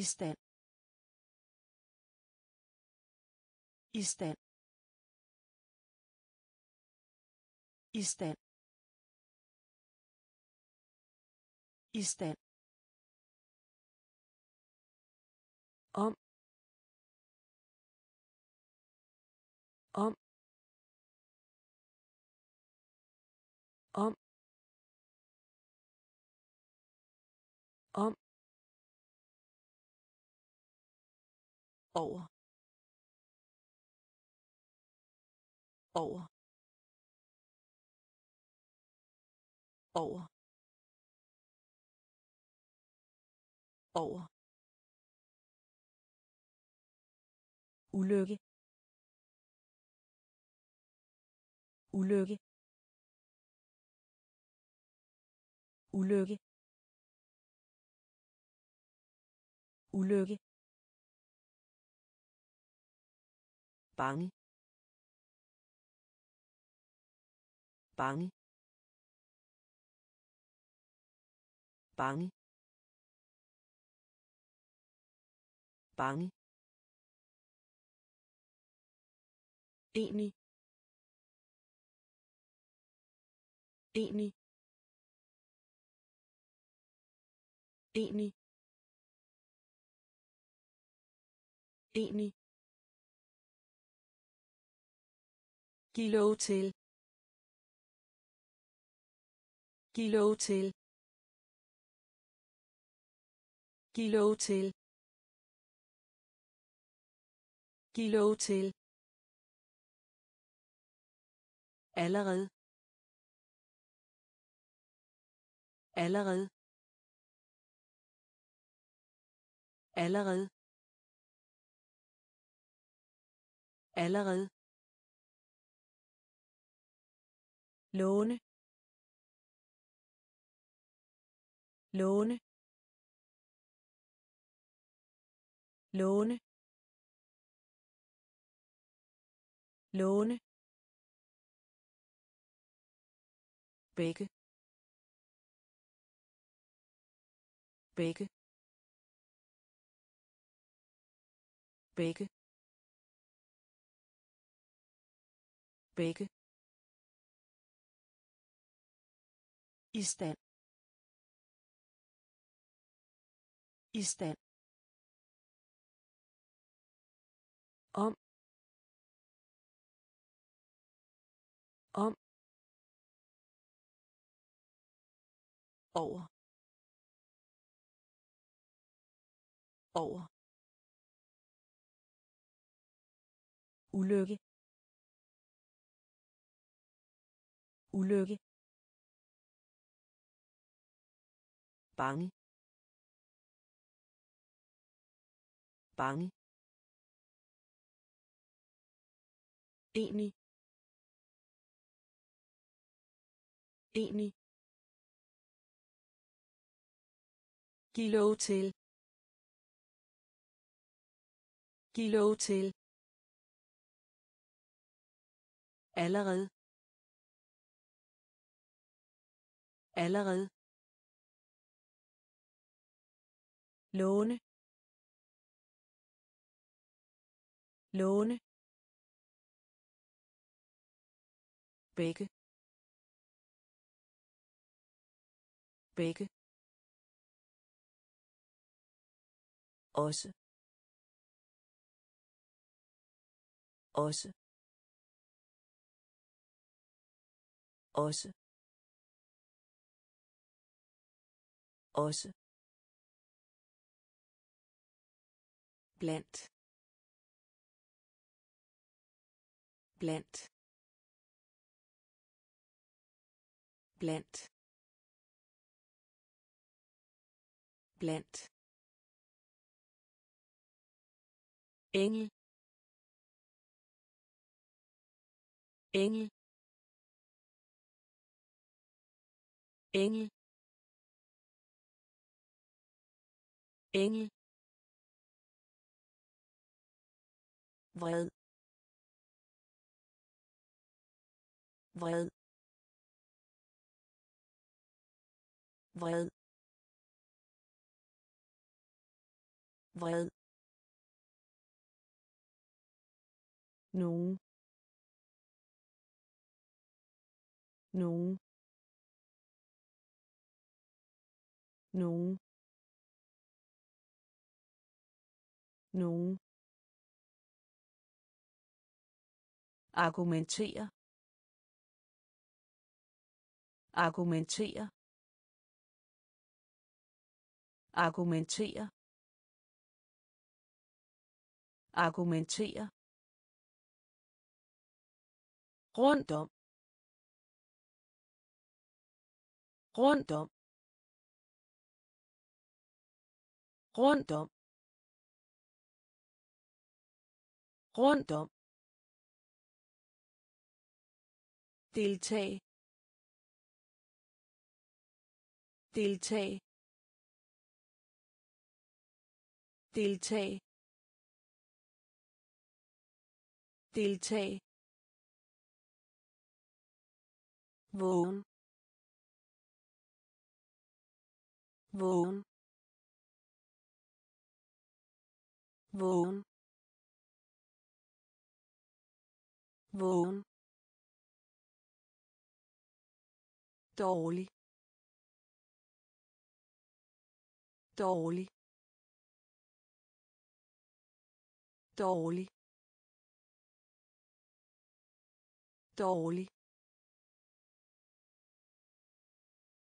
i stand i stand i stand i stand om om. Om over. Over. Over. Over. Ulykke. Ulykke. Ulykke. Ulykke. Bange. Bange. Bange. Bange. Enig. Enig. Enig. Enig. Giv lov til. Giv lov til. Giv lov til. Giv lov til. Allerede. Allerede. Allerede. Allerede. Låne låne låne låne. Begge begge begge begge i stand. I stand. Om. Om. Over. Over. Ulykke. Ulykke. Bange bange enig enig Giv lov til. Giv lov til. Allerede. Allerede. Låne låne begge begge også også også også. Blandt. Blandt. Blandt. Blandt. Engel. Engel. Engel. Engel. Vred. Vred. Vred. Vred. Nogen. Nogen. Nogen. Nogen. Argumentere. Argumentere. Argumentere. Argumentere. Rundt om. Rundt om. Rundt om. Rundt om. Deltag deltag deltag deltag vågen. Vågen. Vågen. Vågen dårlig. Dårlig. Dårlig. Dårlig.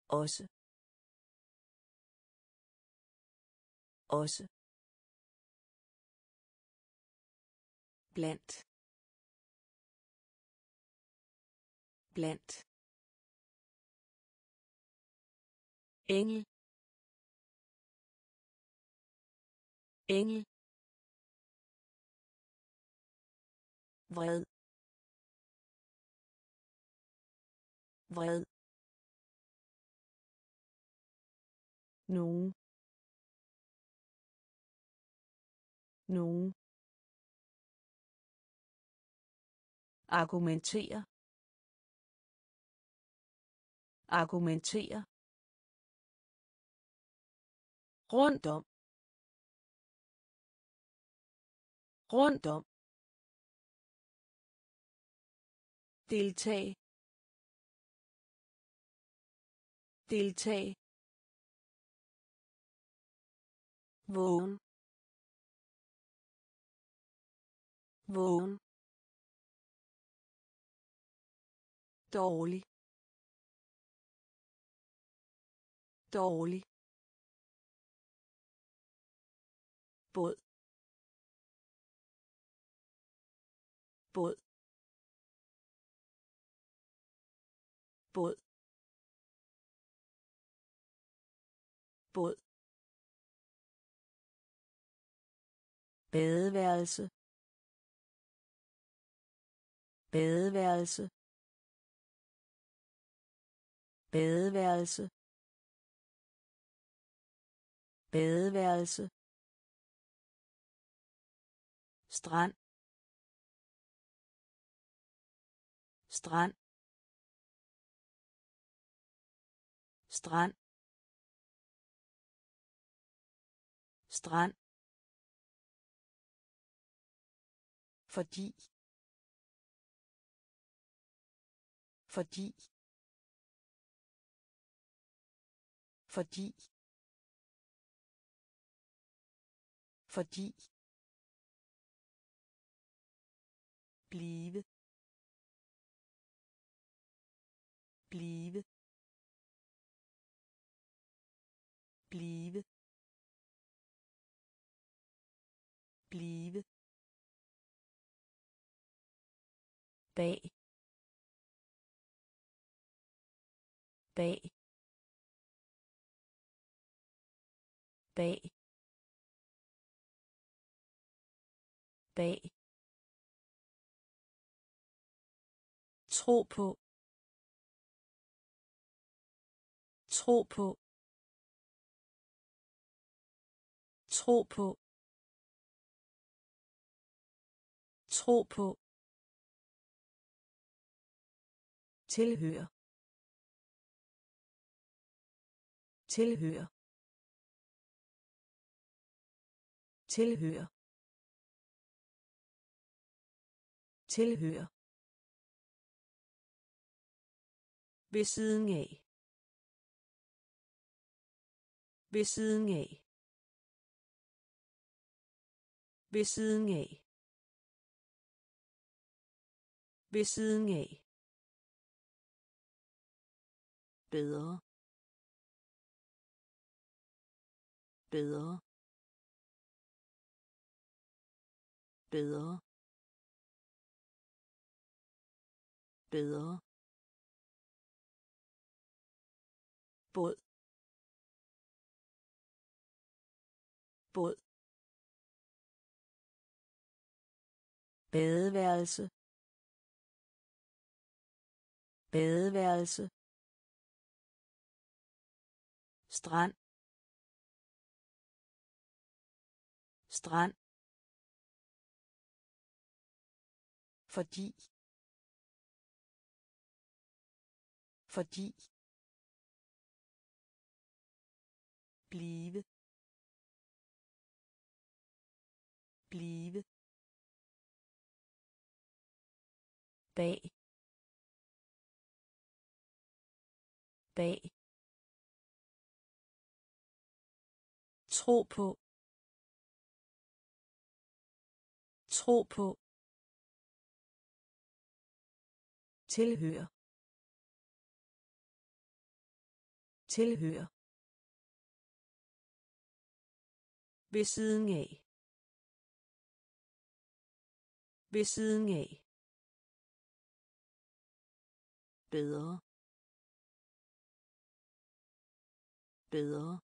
Også. Også. Blandt. Blandt. Engel. Engel. Vred. Vred. Nogen. Nogen. Argumentere. Argumentere rundt om. Rundt om. Deltag deltag vågen. Vågen. Dårlig. Dårlig. Båd. Båd. Båd. Båd. Badeværelse. Badeværelse. Badeværelse. Badeværelse strand. Strand. Strand. Strand. Fordi. Fordi. Fordi. Fordi. Blive. Blive. Blive. Blive. Bag. Bag. Bag. Bag. Tro på. Tro på. Tro på. Tro på. Tilhører. Tilhører. tilhører. Tilhører. Ved siden af. Ved siden af. Ved siden af. Ved siden af. Bedre. Bedre. Bedre. Bedre. Båd. Båd. Badeværelse. Badeværelse. Strand. Strand. Fordi. Fordi. Blive. Blive. Bag. Bag. Tro på. Tro på. Tilhører tilhører ved siden af. Ved siden af. Bedre. Bedre.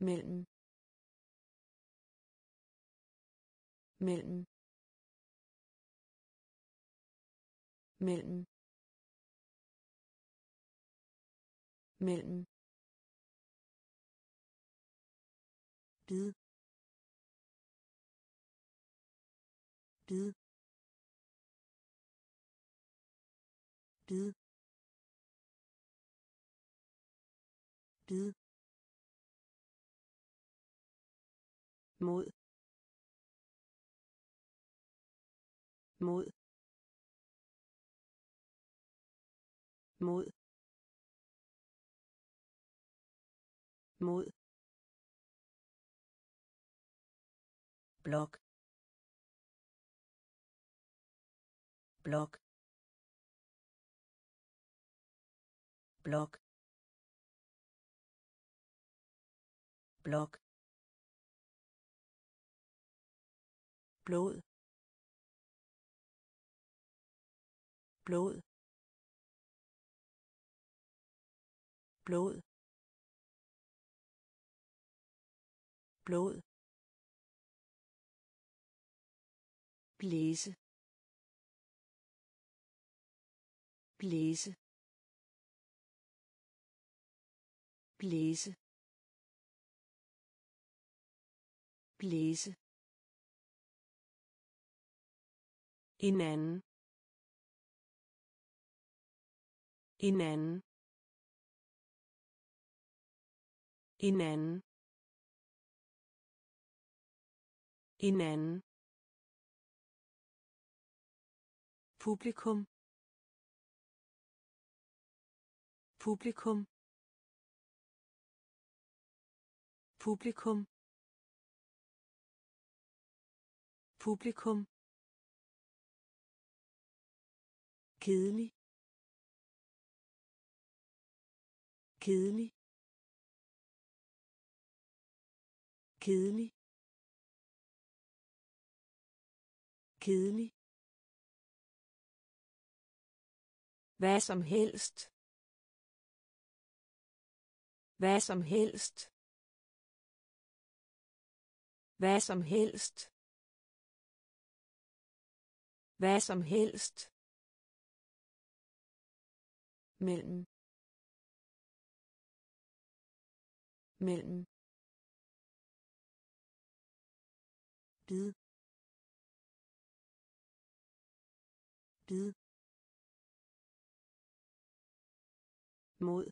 Mellem. Mellem. Mellem. Mellem. Bid. Bid. Bid. Bid. Mod. Mod. Mod. Mod. Blok. Blok. Blok. Blok. Blod. Blod. Blod. Blod. Blæse blæse blæse blæse en anden en anden en anden en anden publikum. Publikum. Publikum. Publikum. Kedelig. Kedelig. Kedelig. Kedelig. Hvad som helst. Hvad som helst. Hvad som helst. Hvad som helst. Mellem. Mellem. Bid. Bid. Mod.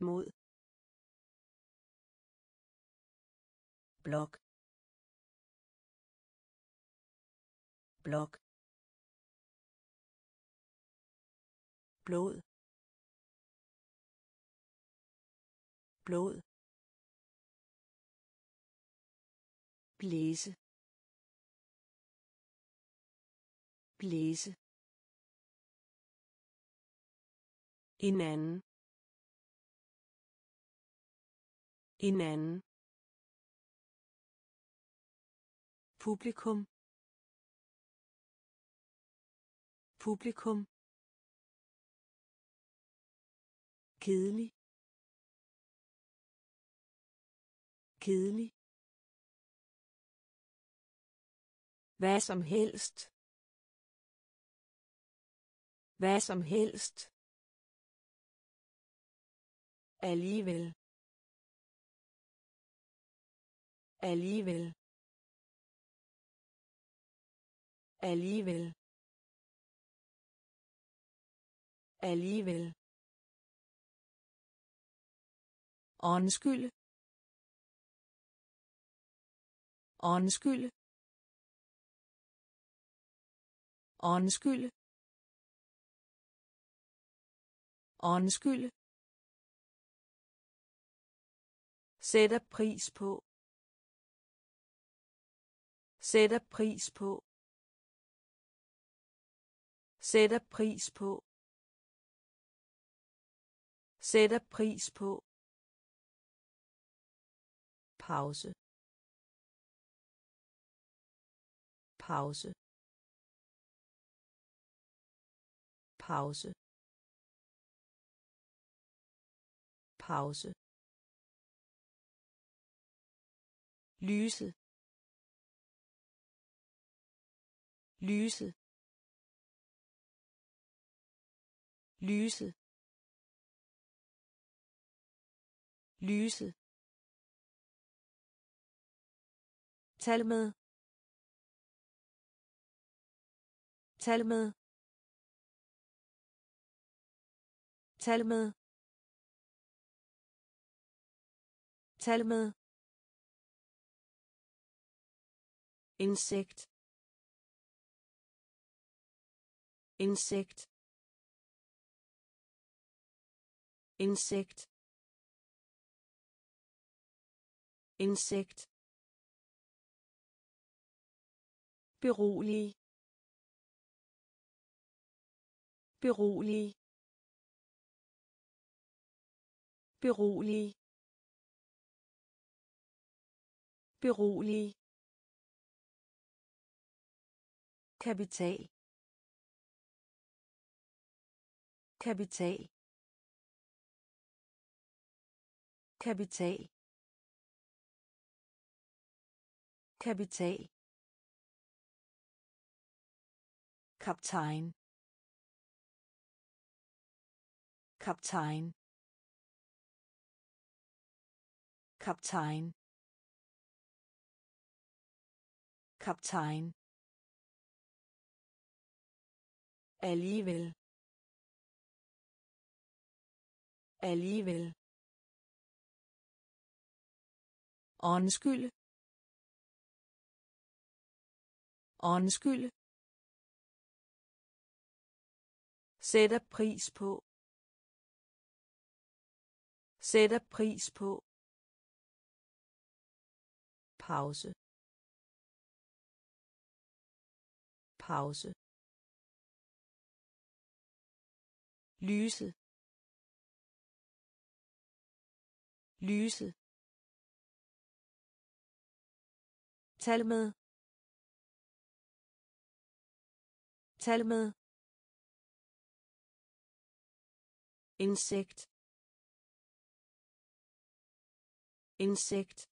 Mod. Blok. Blok. Blod. Blod. Blæse. Blæse. En anden. En anden. Publikum. Publikum. Kedelig. Kedelig. Hvad som helst. Hvad som helst alligevel alligevel alligevel alligevel Undskyld. Undskyld. Undskyld. Undskyld. Sætter pris på. Sætter pris på. Sætter pris på. Sætter pris på pause pause pause pause lyse lyse lyse lyse Tal med. Tal med. Tal med. Tal med. Insekt. Insekt. Insekt. Insekt. Berolig. Berolig. Berolig. Berolig. Kapital kapital kapital kapital kaptajn kaptajn kaptajn kaptajn alligevel alligevel undskyld undskyld Sætter pris på. Sætter pris på. Pause. Pause. Lyse. Lyse. Tal med. Tal med. insekt insekt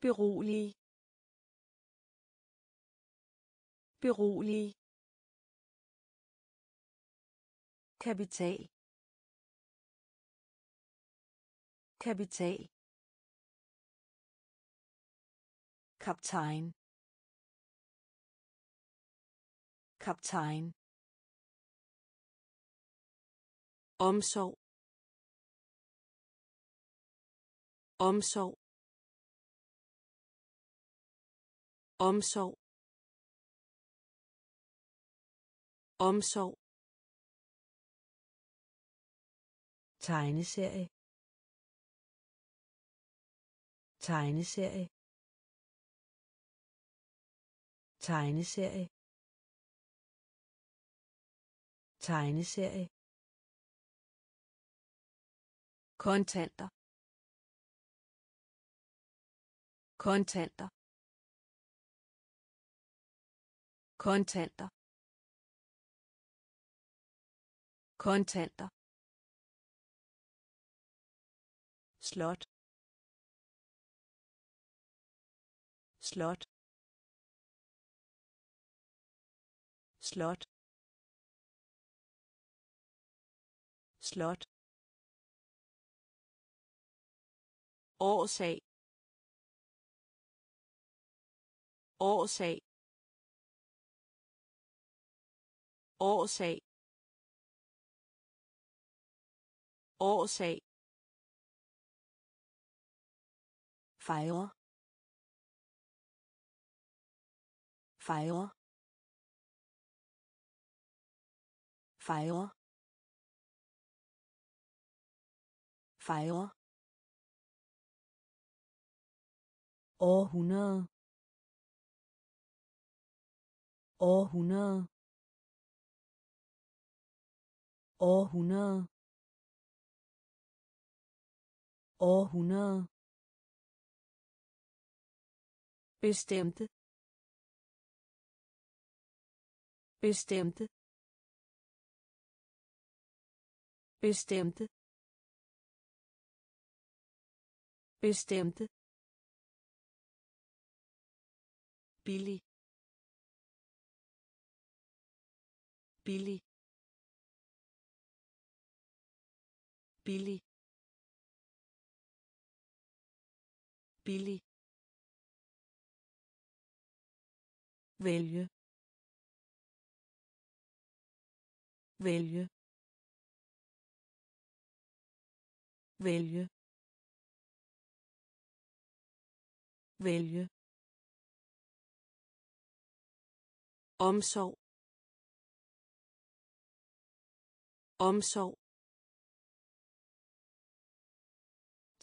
berolig berolig kapital. Kapital. Kaptajn. Kaptajn. Omsorg. Omsorg. Omsorg. Omsorg. Tegneserie. Tegneserie. Tegneserie. Tegneserie. Kontanter. Kontanter. Kontanter. Kontanter. Slot. Slot. Slot. Slot. Årsag. Årsag. Årsag. Årsag fejre. Fejre. Fejre. Fejre. Århundrede. Århundrede. Århundrede. Århundrede bestemte bestemte bestemte bestemte billig billig billig billig vælge. Vælge. Vælge. Vælge. Omsorg. Omsorg.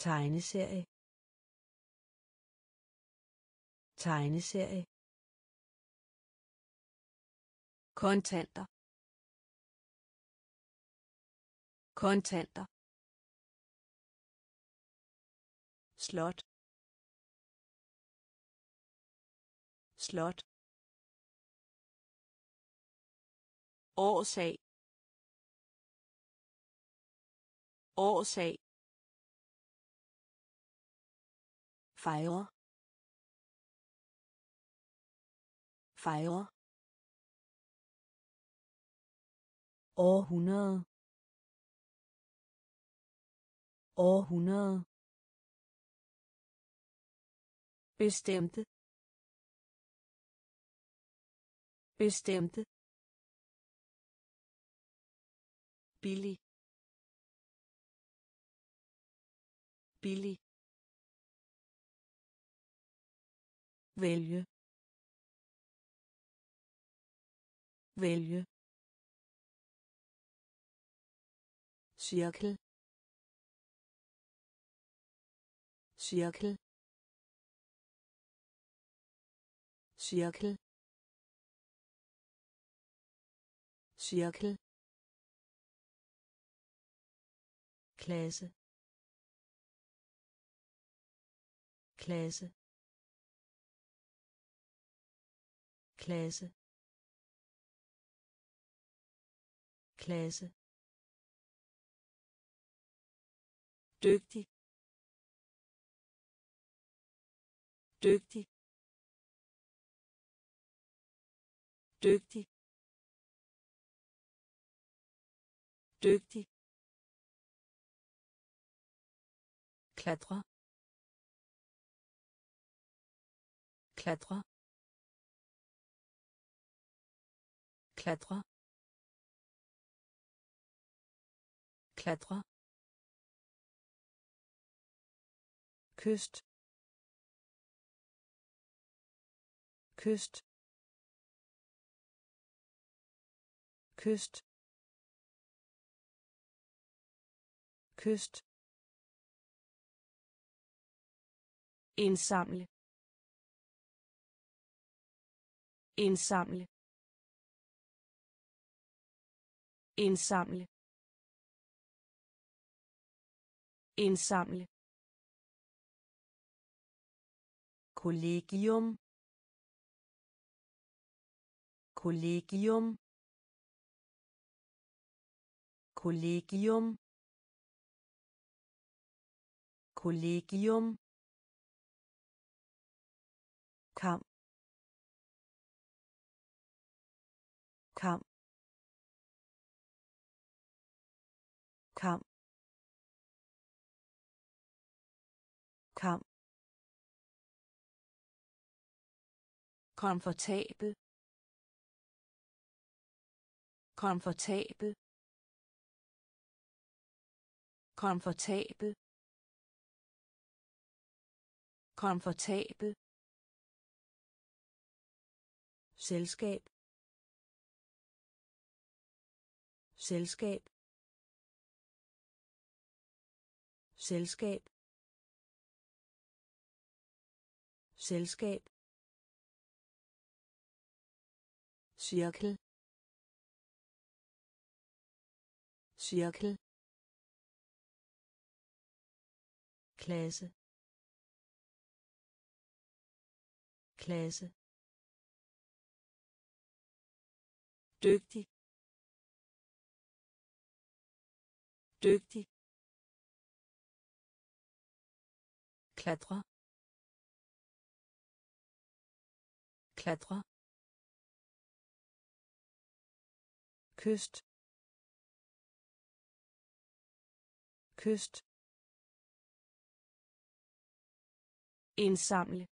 Tegneserie. Tegneserie. Kontanter. Kontanter. Slot. Slot. Årsag. Årsag. Fejre. Fejre. Århundrede. Århundrede. Bestemte. Bestemte. Billig. Billig. Vælge. Vælge. Cirkel. Cirkel. Cirkel. Cirkel. Klasse. Klasse. Klasse. Klasse dygtig. Dygtig. Dygtig. Klatre. Klatre. Klatre. Klatre kyst kyst kyst kyst. Indsamle. Indsamle. Indsamle. Indsamle. Kollegium. Kollegium. Kollegium. Kollegium. Kamp. Kamp komfortabel. Komfortabel. Komfortabel. Komfortabel. Selskab. Selskab. Selskab. Selskab. Cirkel. Cirkel. Klasse. Klasse. Dygtig. Dygtig. Klatre. Klatre. Kyst kyst indsamle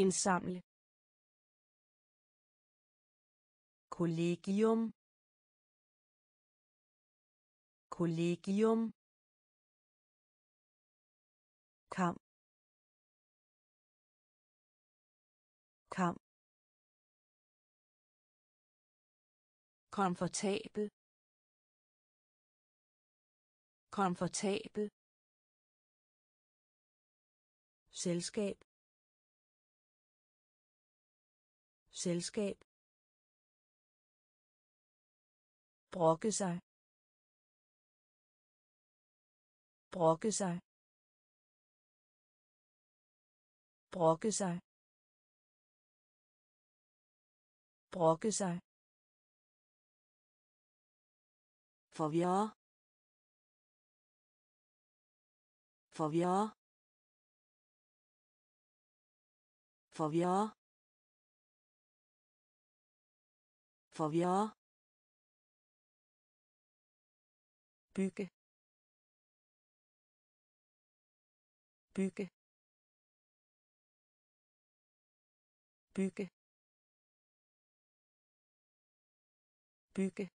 indsamle kollegium kollegium kamp komfortabel. Komfortabel. Selskab. Selskab. Brokke sig. Brokke sig. Brokke sig. Brokke sig. Forvirre forvirre forvirre forvirre bygge. Bygge. Bygge. Bygge.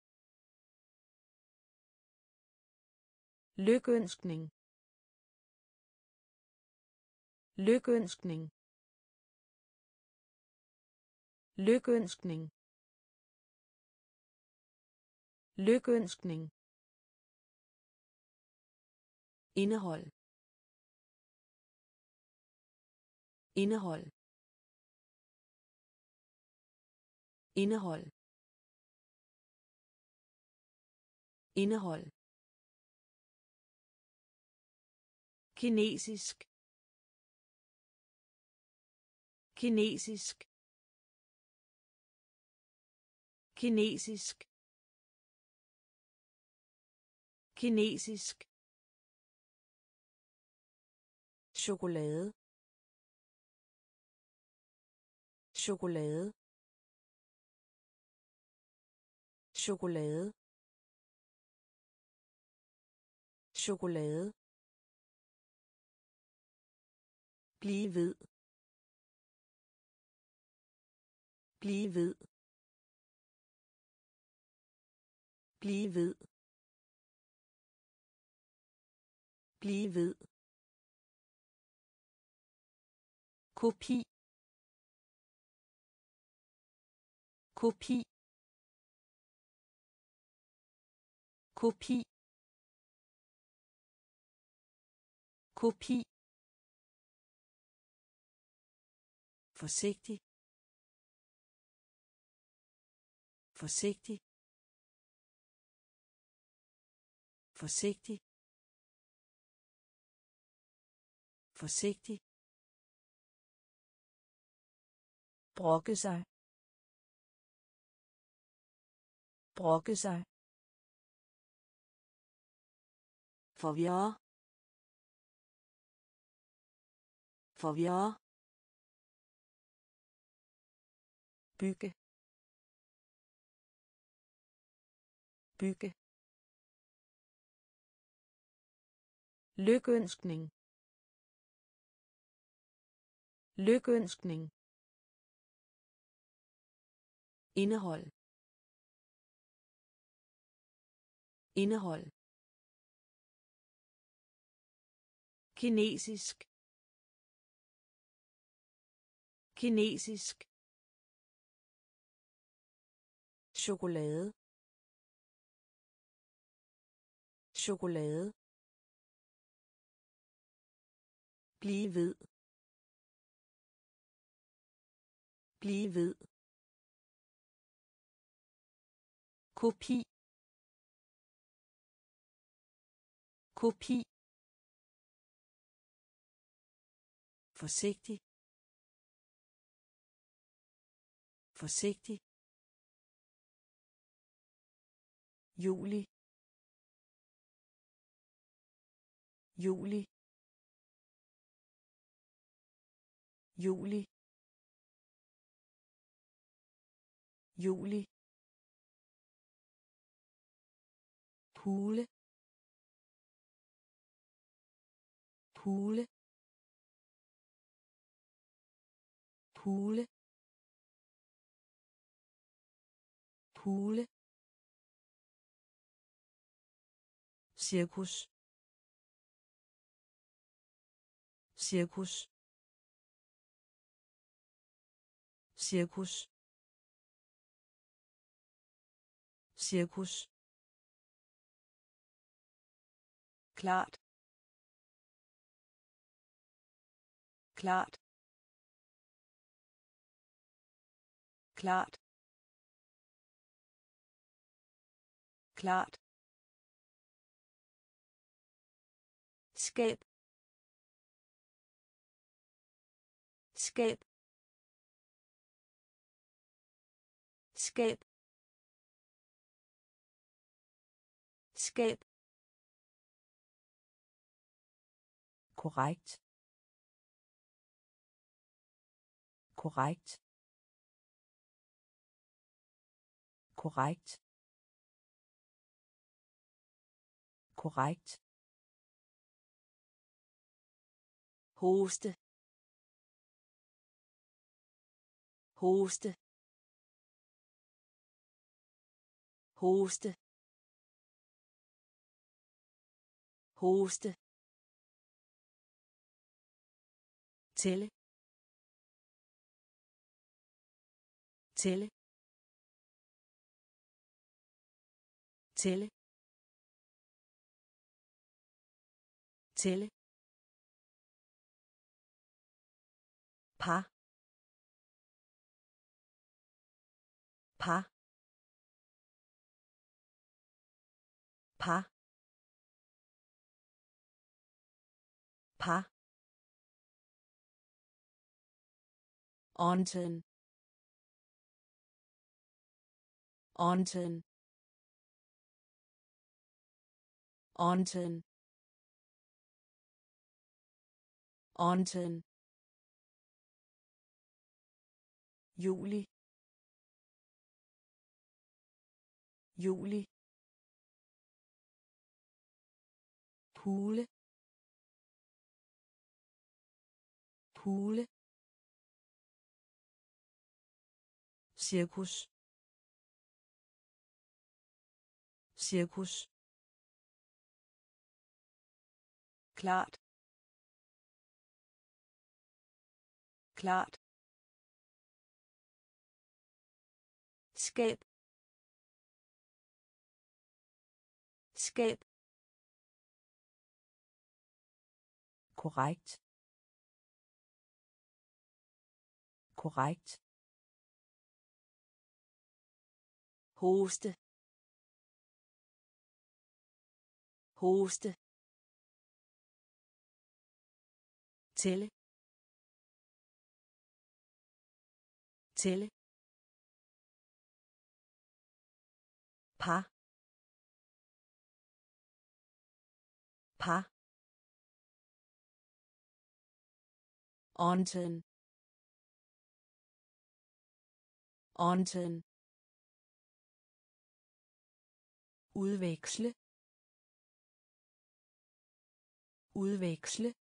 Lykønskning. Lykønskning. Lykønskning. Lykønskning. Indehold. Indehold. Indehold. Indehold. Kinesisk. Kinesisk. Kinesisk. Kinesisk. Chokolade. Chokolade. Chokolade. Chokolade. Blive ved blive ved Blive ved. Blive ved. kopi kopi kopi kopi forsigtig. Forsigtig. Forsigtig. Forsigtig. Brokke sig. Brokke sig. Forvirre. Forvirre. Bygge. Bygge. Lykønskning. Lykønskning. Indehold. Indehold. Kinesisk. Kinesisk. Chokolade. Chokolade. Blive ved. Blive ved. Kopi. Kopi. Forsigtig. Forsigtig. Juli. Juli. Juli. Juli. Hule. Hule. Hule. Hule. Cirkus cirkus cirkus cirkus klart. Klart. Klart. Klart skab. Skab. Skab. Skab. Korrekt. Korrekt. Korrekt. Korrekt. Hoste hoste hoste hoste. Tælle tælle. Tælle tælle. Par par par par Onten. Onten. Onten. Onten. Juli. Juli. Hule. Hule. Cirkus. Cirkus. Klart. Klart. Skab. Skab. Korrekt. Korrekt. Hoste. Hoste. Tælle. Tælle. Par par Onten. Onten. udveksle. Udveksle.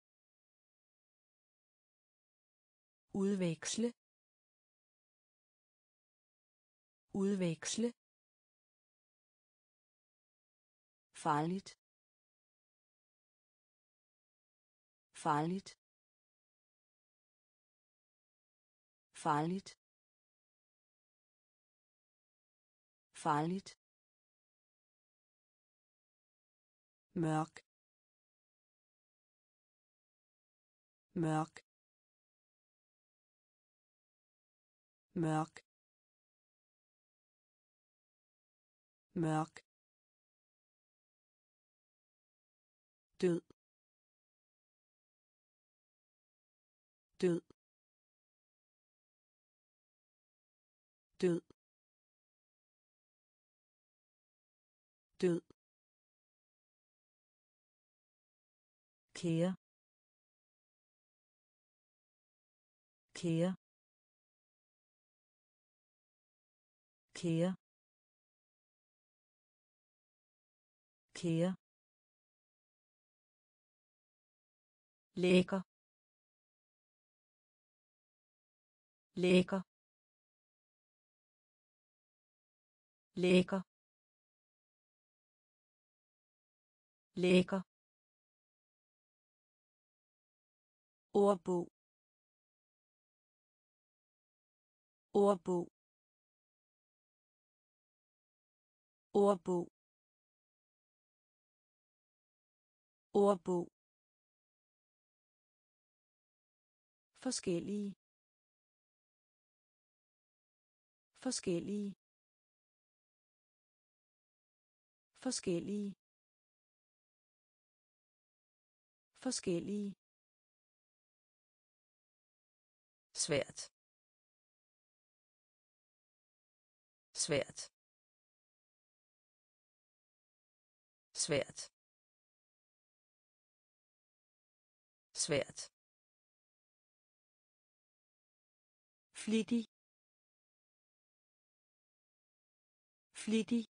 Udveksle. Udveksle. Farligt farligt farligt farligt mørk mørk mørk mørk død. Død. Død. Død. Kære. Kære. Kære. Kære. Lækker. Lækker. Lækker. Lækker. Ordbog. Ordbog. Ordbog. Ordbog forskellige. Forskellige. Forskellige. Forskellige. Svært. Svært. Svært. Svært. Flittig. Flittig.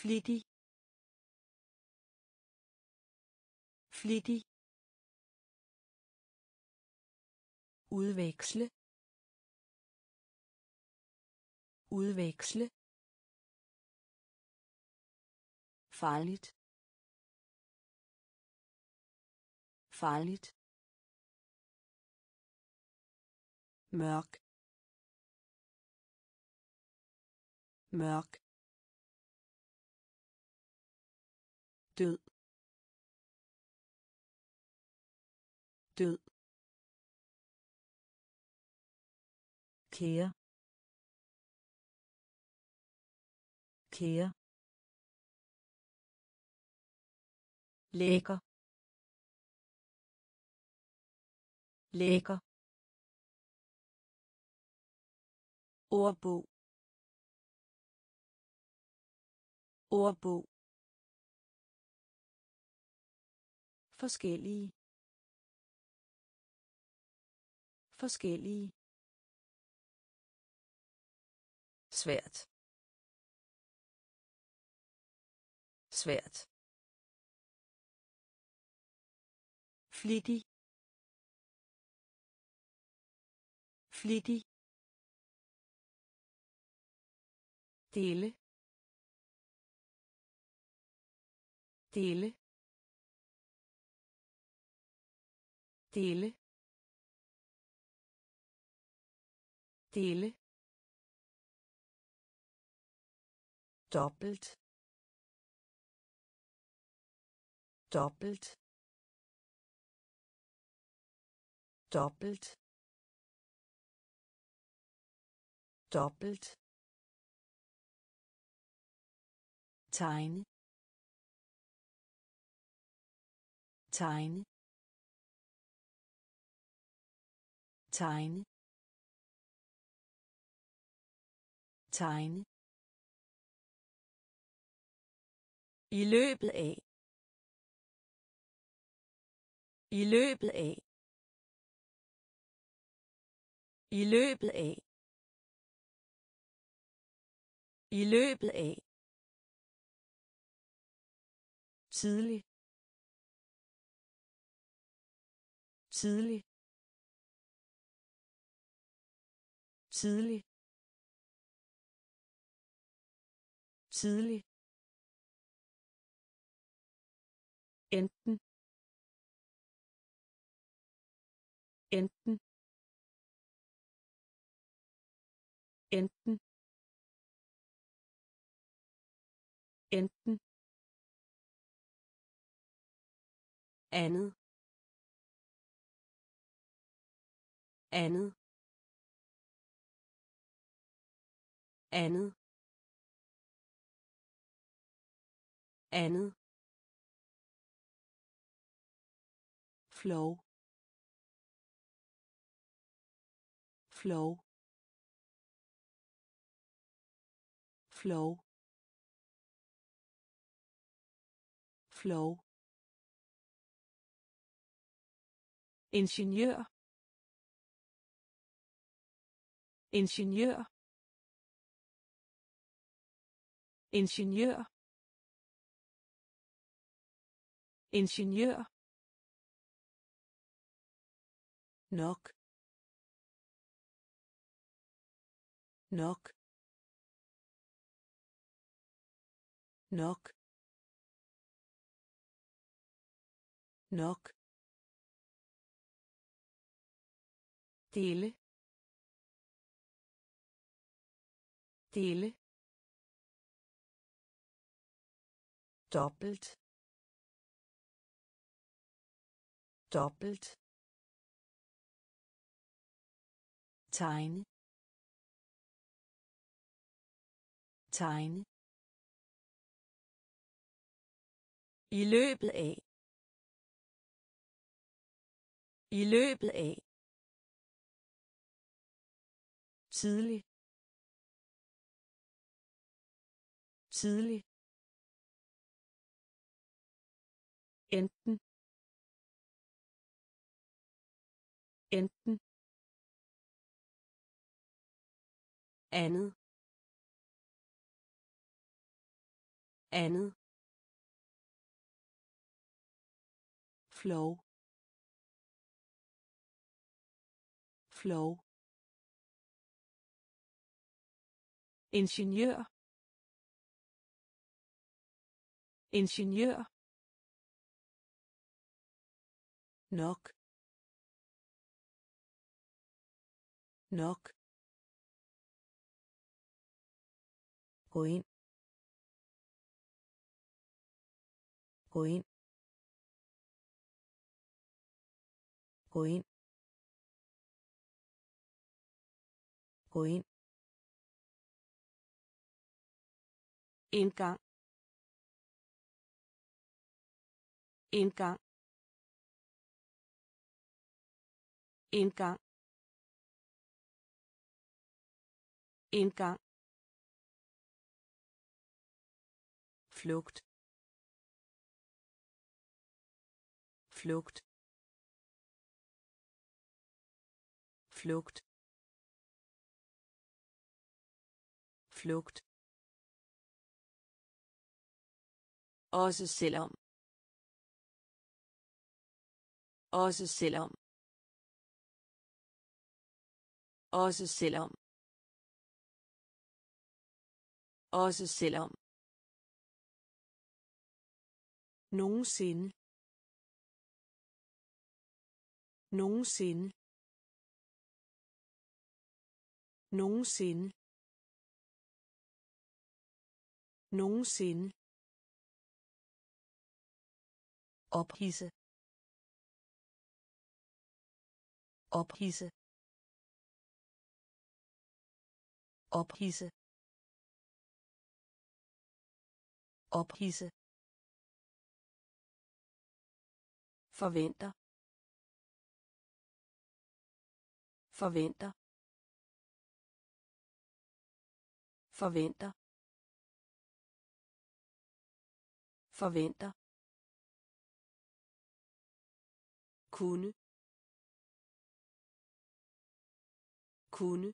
Flittig. Flittig. Udveksle. Udveksle. Farligt. Farligt. Mørk. Mørk. Død. Død. Kære. Kære. Lækker. Lækker. Ordbog. Ordbog. Forskellige. Forskellige. Svært. Svært. Flittig. Flittig. Dele dele dele dele. Doppelt doppelt doppelt doppelt tegne. Tegne. Tegne. Tegne. I løbet af. I løbet af. I løbet af. I løbet af. Tidlig. Tidlig. Tidlig. Tidlig. Enten. Enten. Enten. Enten. Andet. Andet. Andet. Andet. Flow. Flow. Flow. Flow. Ingeniør. Ingeniør. Ingeniør. Ingeniør. Nok. Nok. Nok. Nok. Dele dele doppelt doppelt tegne tegne. I løbet af i løbet af tidlig. Tidlig. Enten. Enten. Andet. Andet. Flow. Flow. Ingeniør. Ingeniør. Nok. Nok. Gå ind. Gå ind indgang indgang indgang indgang flugt flugt flugt flugt også selvom også selvom også selvom Også selvom. Nogensinde. Nogensinde. Nogensinde. Nogensinde. Ophisse ophisse ophisse ophisse forventer. Forventer. Forventer. Forventer. Kunne. Kunne.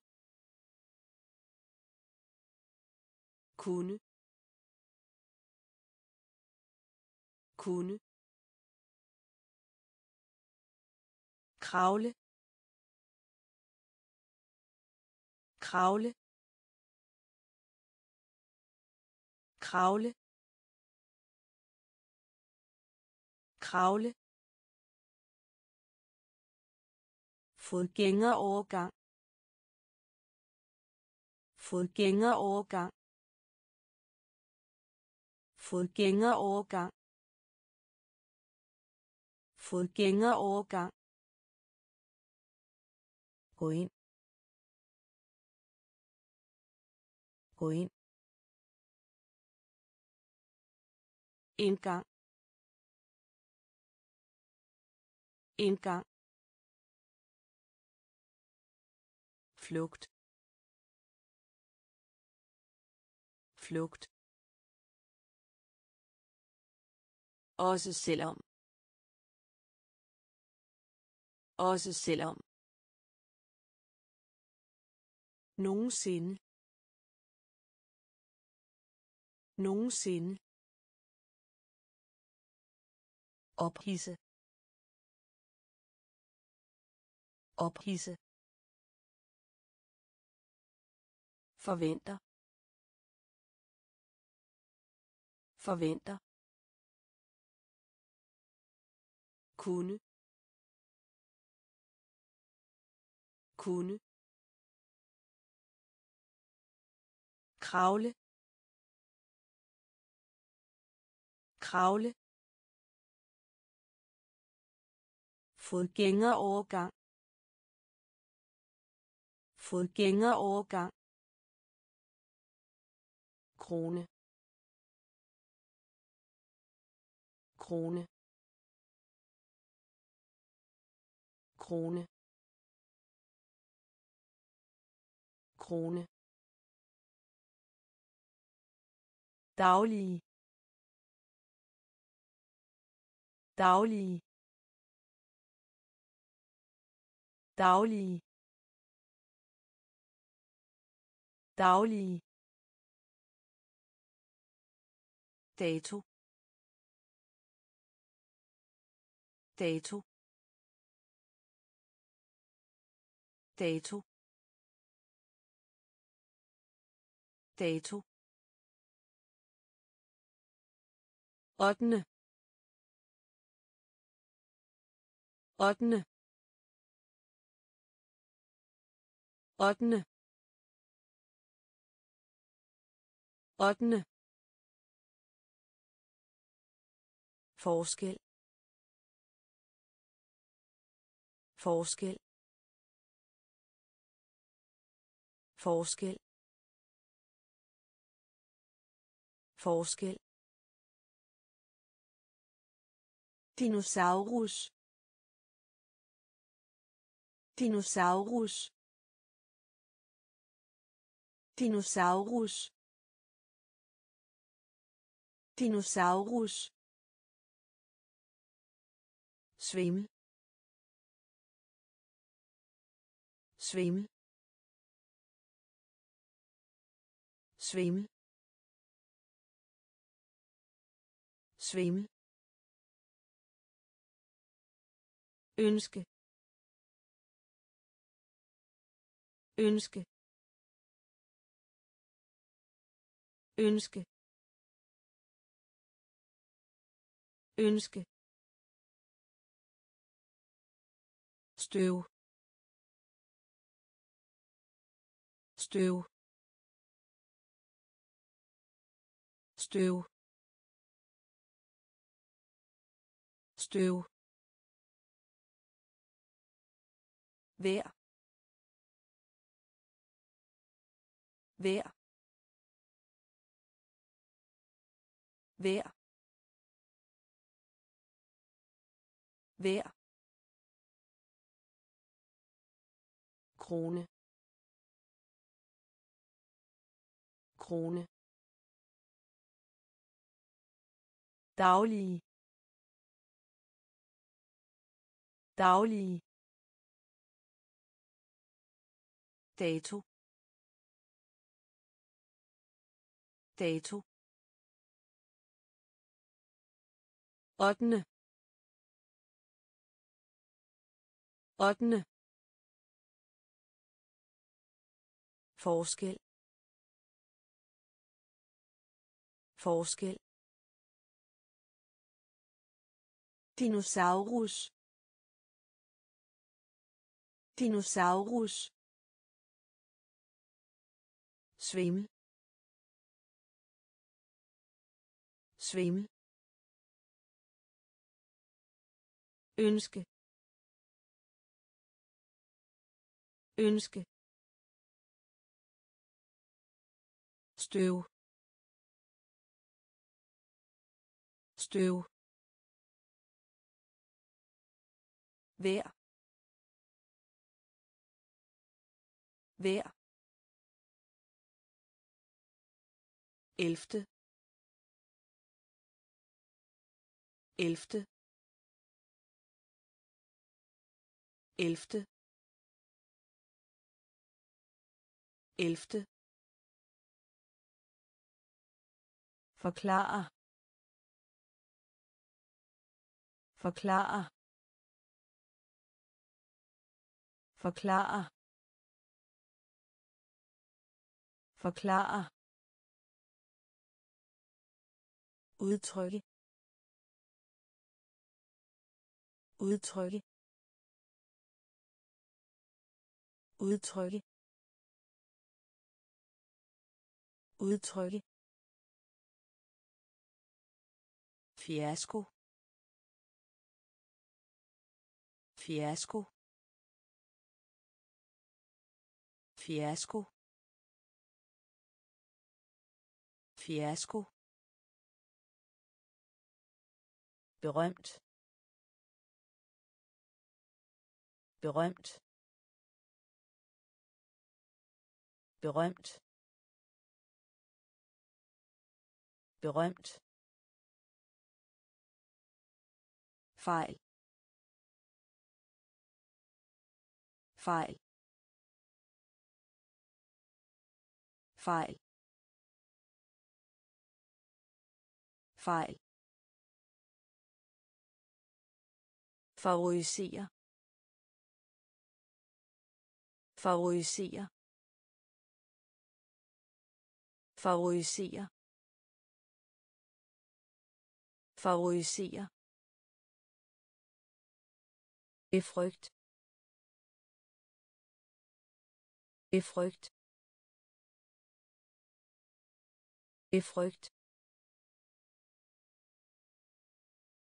Kunne. Kunne. Kravle. Kravle. Kravle. Kravle. Fodgængerovergang fodgængerovergang fodgængerovergang fodgængerovergang gå ind. Gå ind. Indgang. Indgang. Flugt. Flugt. Også selvom. Også selvom. Nogensinde. Nogensinde. Ophisse ophisse forventer. Forventer. Kunne. Kunne. Kravle. Kravle. Fodgængerovergang. Fodgængerovergang krone. Krone. Krone. Krone. Daglige. Daglige. Daglige. Daglige. Dato. Dato. Dato. Dato. Ottende. Ottende. Ottende. Ottende. Forskel. Forskel. Forskel. Forskel. Dinosaurus. Dinosaurus. Dinosaurus. Dinosaurus svimmel. Svimmel. Svimmel. Svimmel. Ønske. Ønske. Ønske. Ønske. Støv. Støv. Støv. Støv. Vær vær vær vær krone. Krone. Daglige. Daglige. Dato. Dato. Ottende. Ottende. Forskel. Forskel. Dinosaurus. Dinosaurus. Svimmel svimmel ønske. Ønske støv. Støv. Vær. Vær. Elfte. Elfte. Elfte. Elfte. Forklare. Forklare. Forklare. Forklare. Udtrykke. Udtrykke. Udtrykke. Udtrykke. Fiasko fiasko fiasko fiasko berømt. Berømt. Berømt. Berømt fejl. Fejl. Fejl. Fejl. Favorisere favorisere favorisere favorisere befrygt befrygt befrygt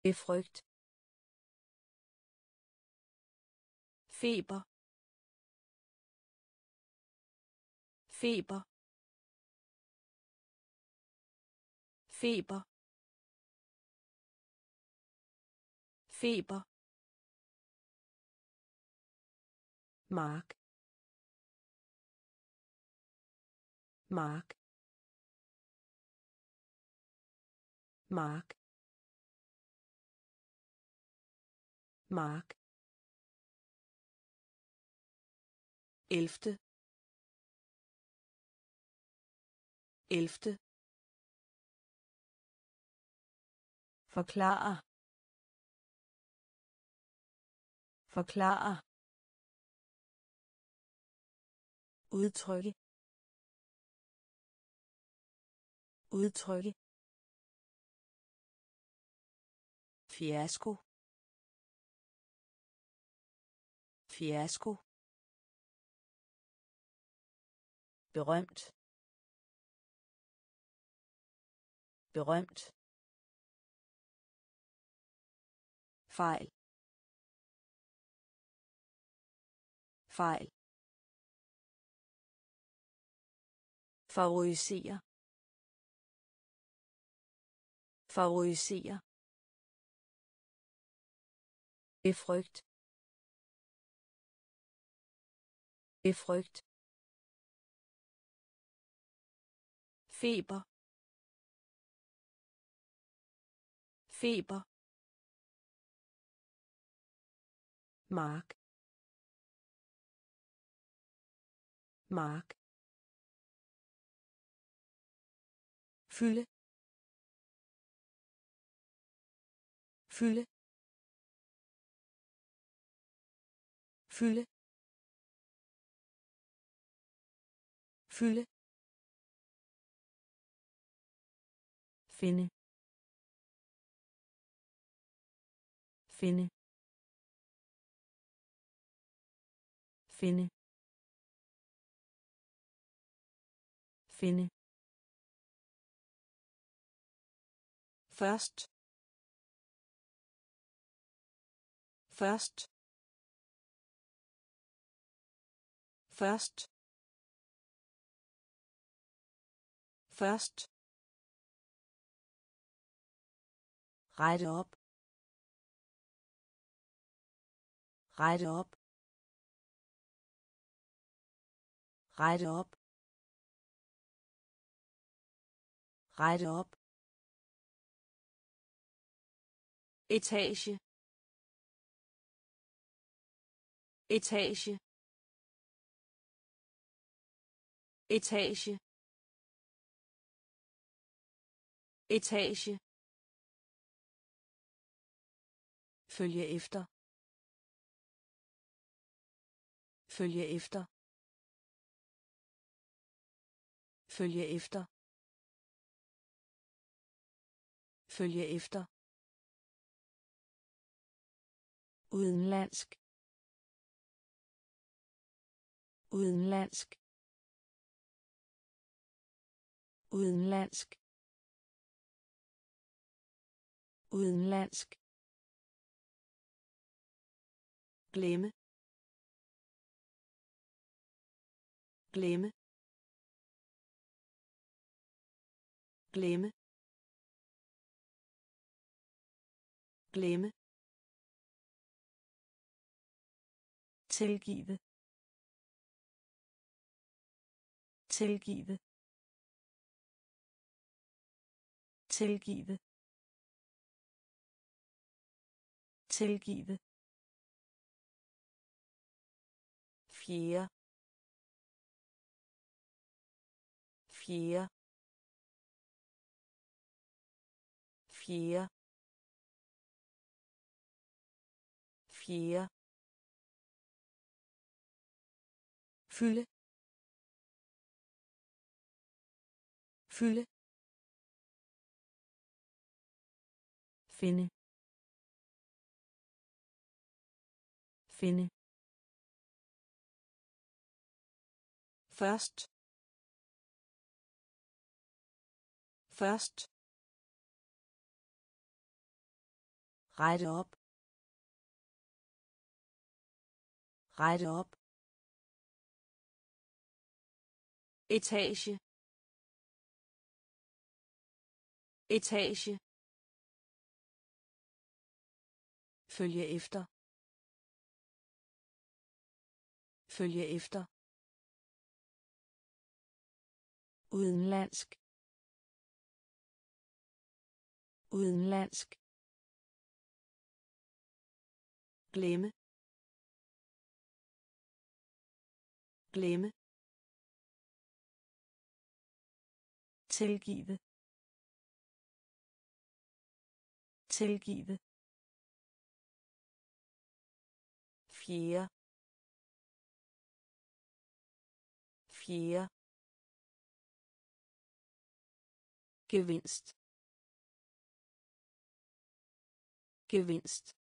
befrygt feber feber feber feber mark. Mark. Mark. Mark. Elfte. Elfte. Forklare. Forklare. Udtrykke udtrykke fiasko fiasko berømt berømt fejl fejl favorisere favorisere befrygt. Befrygt. Feber. Feber. Mark. Mark. Fylde. Fylde. Fylde. Fylde. Finde. Finde. Finde. Finde først først først først rette op rette op rette op rette op etage. Etage. Etage. Etage. Følge efter. Følge efter. Følge efter. Følge efter. Udenlandsk. Udenlandsk. Udenlandsk. Udenlandsk. Glemme. Glemme. Glemme. Glemme. Tilgive tilgive tilgive tilgive fjerde. Fjerde. Fjerde. Fjerde. Fylde. Fylde. Finde. Finde. Først. Først. Rette op. Rette op. etage. Etage. Følge efter. Følge efter. Udenlandsk. Udenlandsk. Glemme. Glemme. Tilgive tilgive fjerde. Fjerde. Gevinst. Gevinst.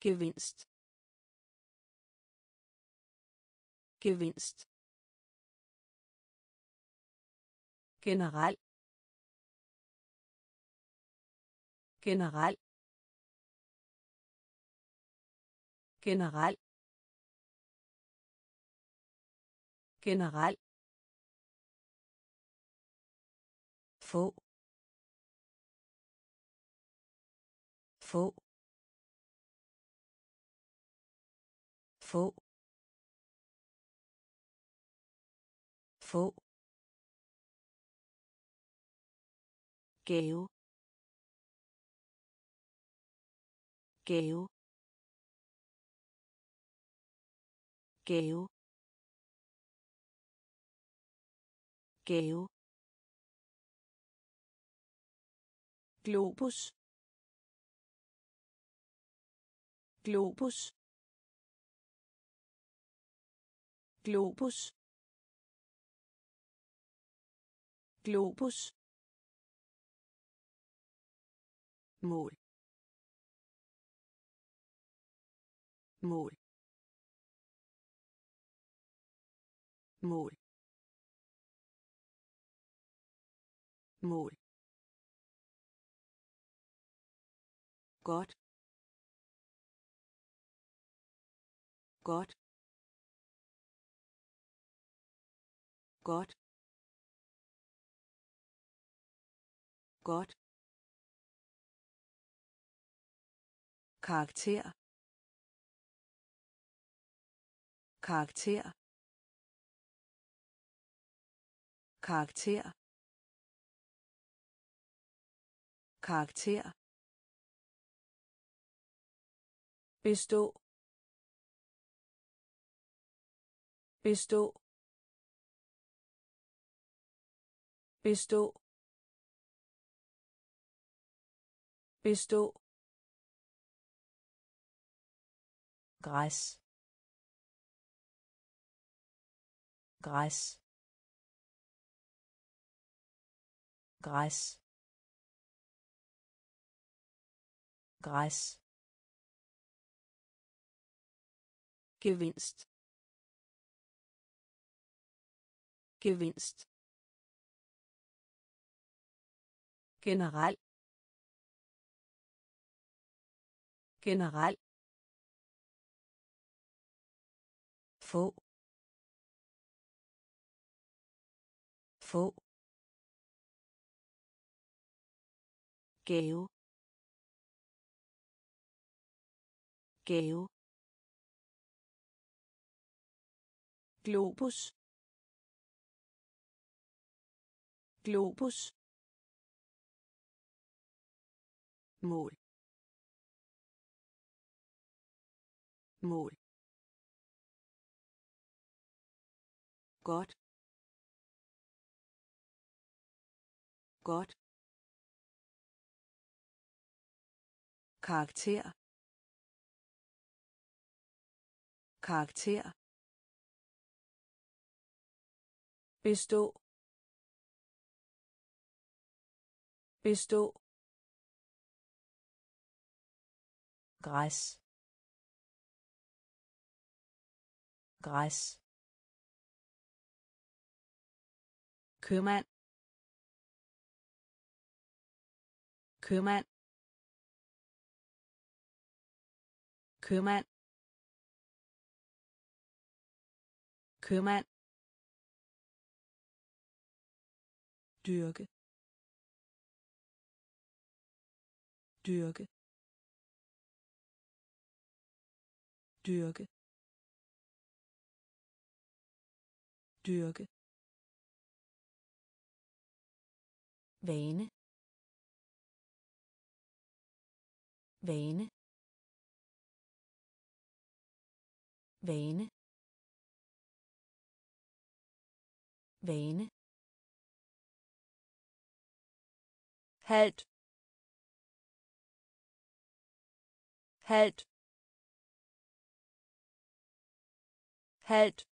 Gevinst. Gevinst. General. General. General. General. Få få få få gave gave gave gave globus. Globus. Globus. Globus mål. Mål. Mål. Mål. Godt. Godt. Godt. Godt karakter. Karakter. Karakter. Karakter. Bestå. Bestå. Bestå. Bestå. Græs græs græs græs gevinst. Gevinst. General. General få. Få. Gave. Gave. Globus. Globus. Mål. Mål. Godt. Godt. Karakter. Karakter. Bestå. Bestå. Græs. Græs. Købmand. Købmand. Købmand. Købmand. Dyrke. Dyrke. Dyrke. Dyrke. Vane vane vane vane halt halt halt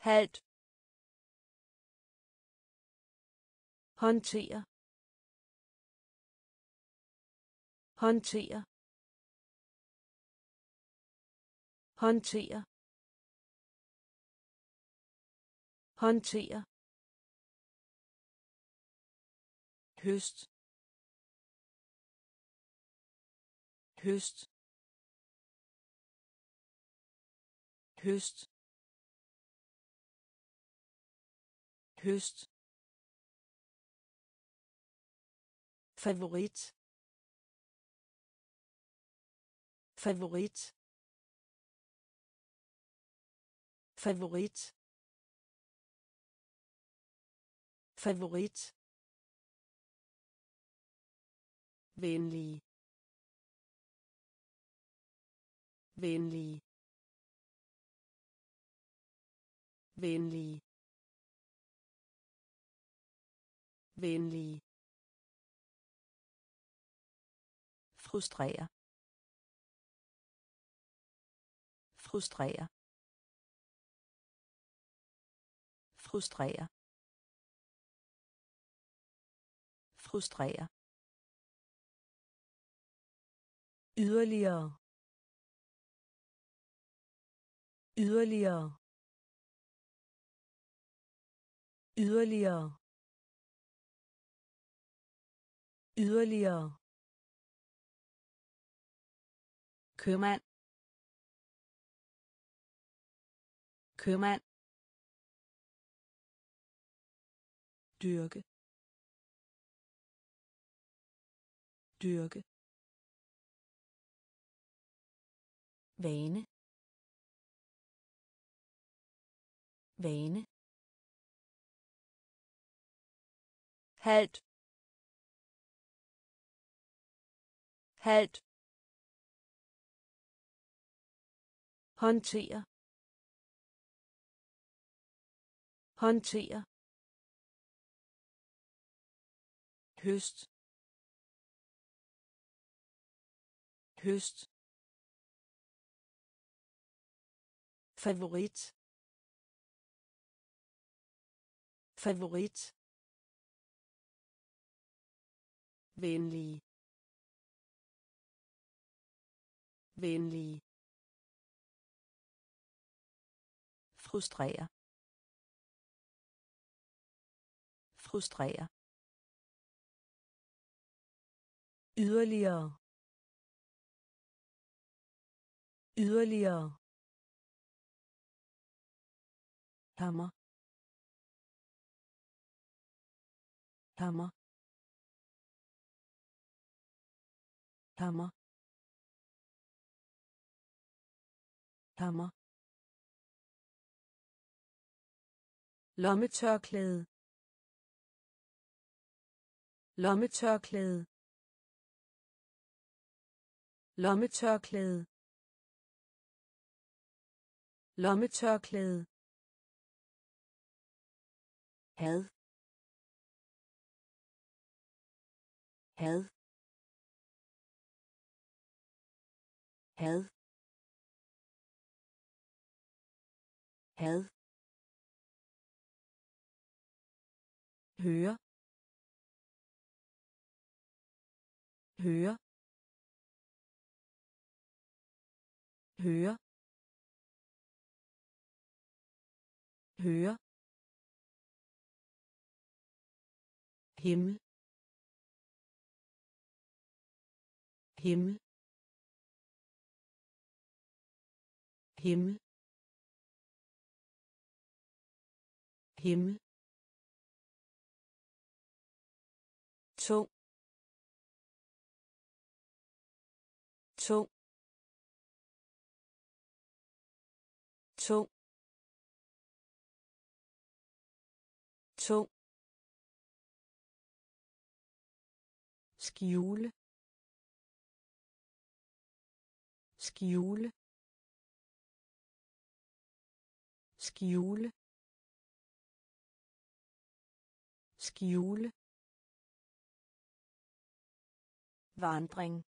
halvt håndtere. Håndtere. Håndtere. Håndtere. Høst. Høst. Høst. Høst. Favorit favorit favorit favorit venlig. Venlig. Venlig. Venlig frustrere frustrere frustrere frustrere yderligere. Yderligere. Yderligere. Yderligere. Købmand. Købmand. Dyrke. Dyrke. Vane. Vane. Halvt halvt håndtere. Håndtere. Høst. Høst. Favorit. Favorit. Venlig. Venlig. Frustrere frustrere yderligere. Yderligere. Hammer. Hammer. Hammer. Hammer lommetørklæde. Lommetørklæde. Lommetørklæde. Lommetørklæde. Had. Had. Had. Had. Høre. Høre. Høre. Høre. Himmel. Himmel. Himmel. Himmel. Tung tung tung tung. Skjule skjule skjule. Skjule. Vandring.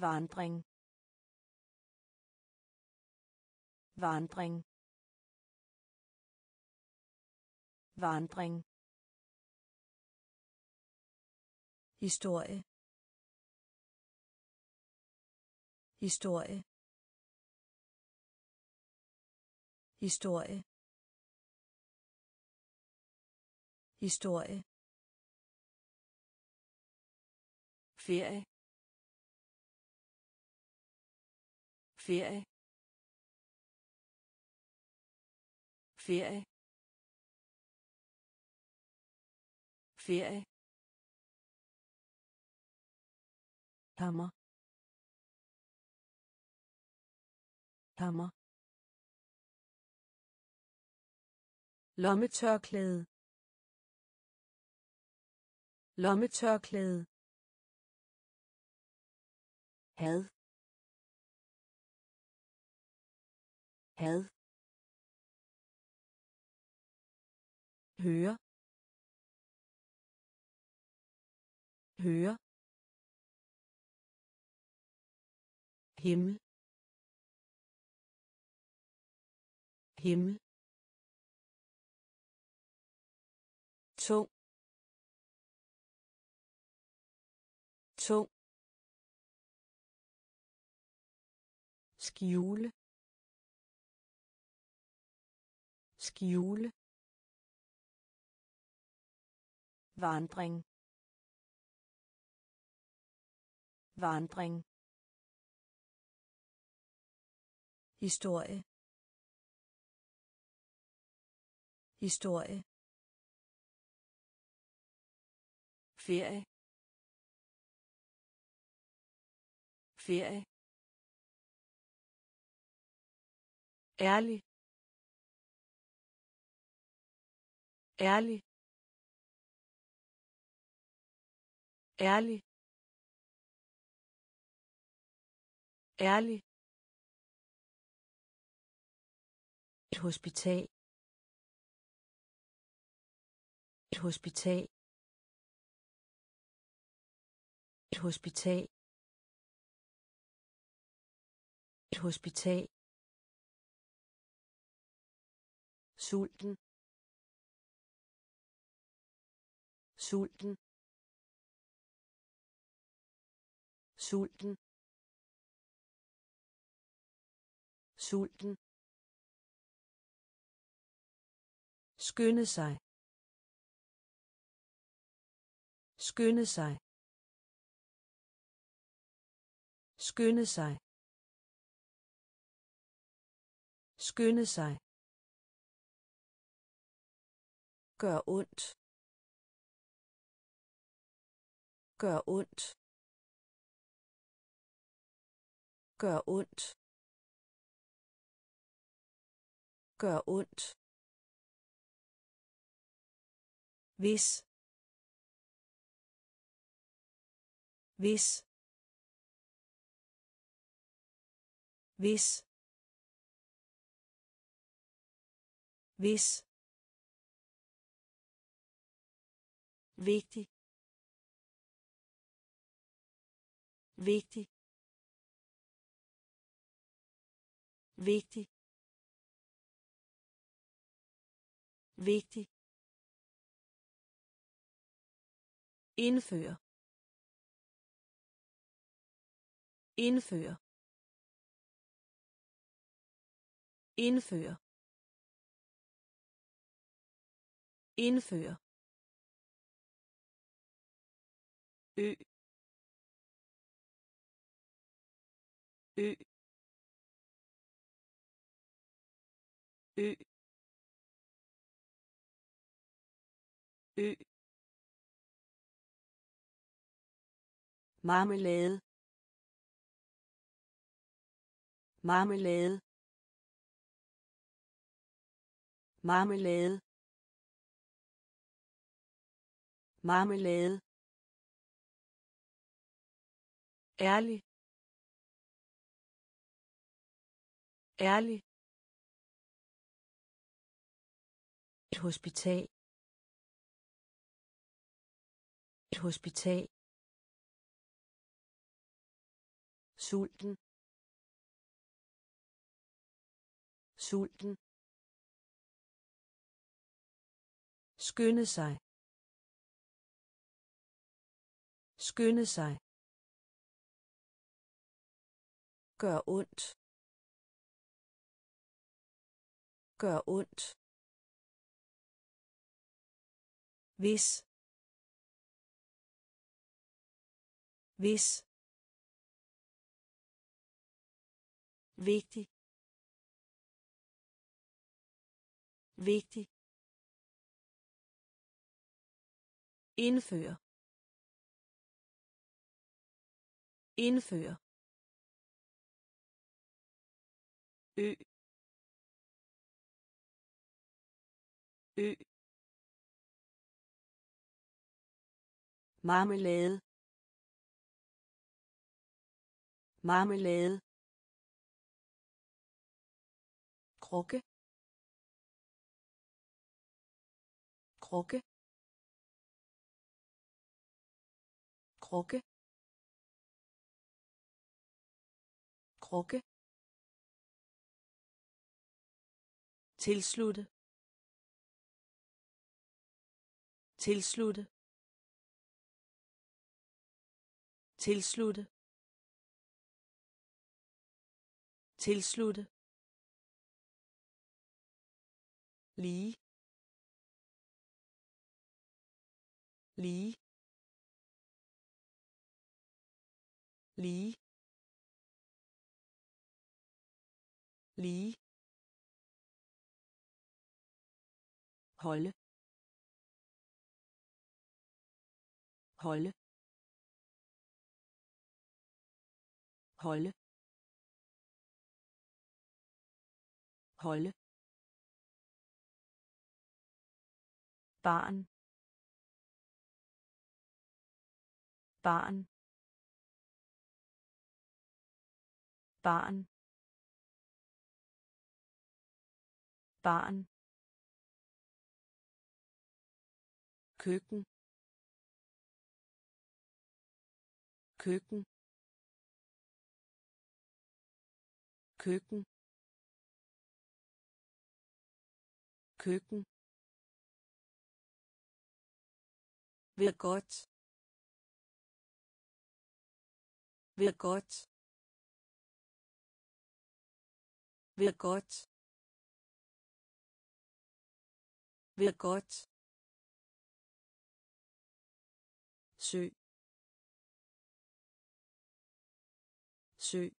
Vandring. Vandring. Vandring. Historie. Historie. Historie. Historie. Ferie. Ferie. Ferie. Ferie. Hammer hammer lommetørklæde. Lommetørklæde had. Had. Høre. Høre. Himmel. Himmel. Tung. Tung. Skjule skjule vandring vandring historie historie ferie ferie ærlig. Ærlig. Ærlig. Ærlig. Et hospital. Et hospital. Et hospital. Et hospital. Sulten. Sulten. Sulten. Sulten. Skynde sig. Skynde sig. Skynde sig. Skynde sig. Gør ondt. Gør ondt. Gør ondt. Gør ondt. Hvis. Hvis. Hvis. Hvis. Vigtig. Vigtig. Vigtig. Vigtig. Indføre. Indføre. Indføre. Indføre. Ø. Ø. Ø. Ø. Marmelade. Marmelade. Marmelade. Marmelade. Ærlig. Ærlig. Et hospital. Et hospital. Sulten. Sulten. Skynde sig. Skynde sig. Gør ondt. Gør ondt. Hvis. Hvis. Vigtig. Vigtig. Indføre. Indføre. Ø. Ø. Marmelade. Marmelade. Krukke. Krukke. Krukke. Krukke. Tilslutte tilslutte tilslutte tilslutte. Lige. Lige. Lige. Lige. Holde holde holde holde barn barn barn barn køkken køkken køkken køkken ved godt ved godt ved godt ved godt sø sø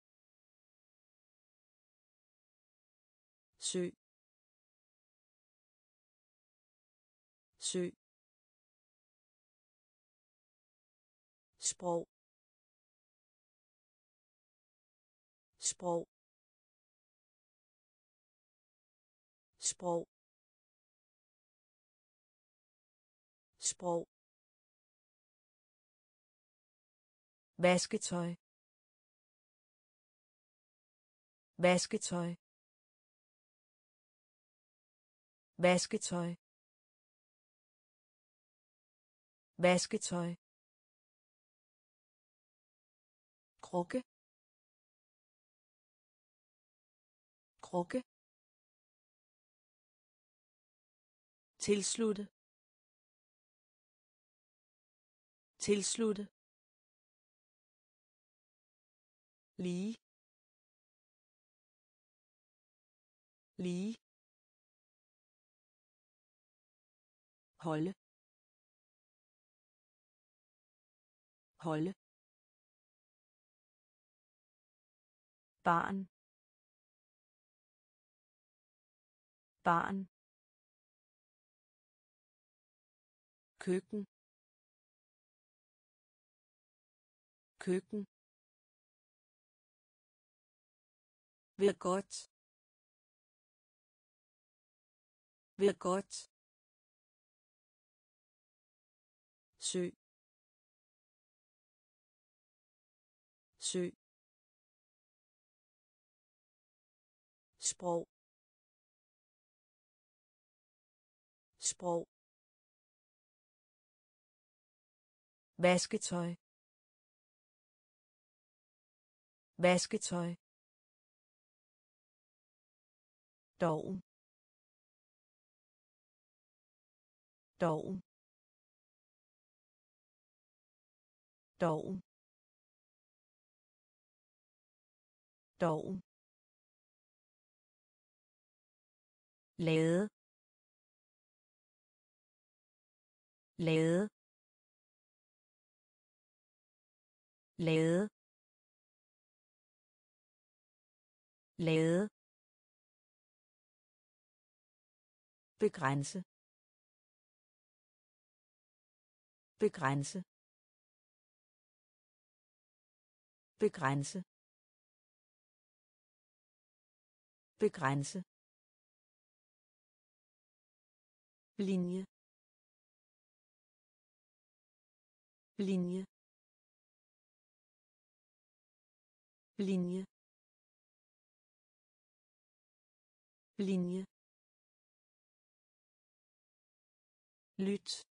sø sø sprog. Sprog. Sprog. Sprog vasketøj. Vasketøj. Vasketøj. Vasketøj. Krukke. Krukke. Tilslutte. Tilslutte. Lige. Lige. Holde. Holde. Barn. Barn. Køkken. Køkken. Ved godt. Ved godt. Sø. Sø. Sprog. Sprog. Vasketøj. Vasketøj. Doven doven doven doven lade lade lade lade begrænse. Begrænse. Begrænse. Begrænse. Linje. Linje. Linje. Linje. Lyt.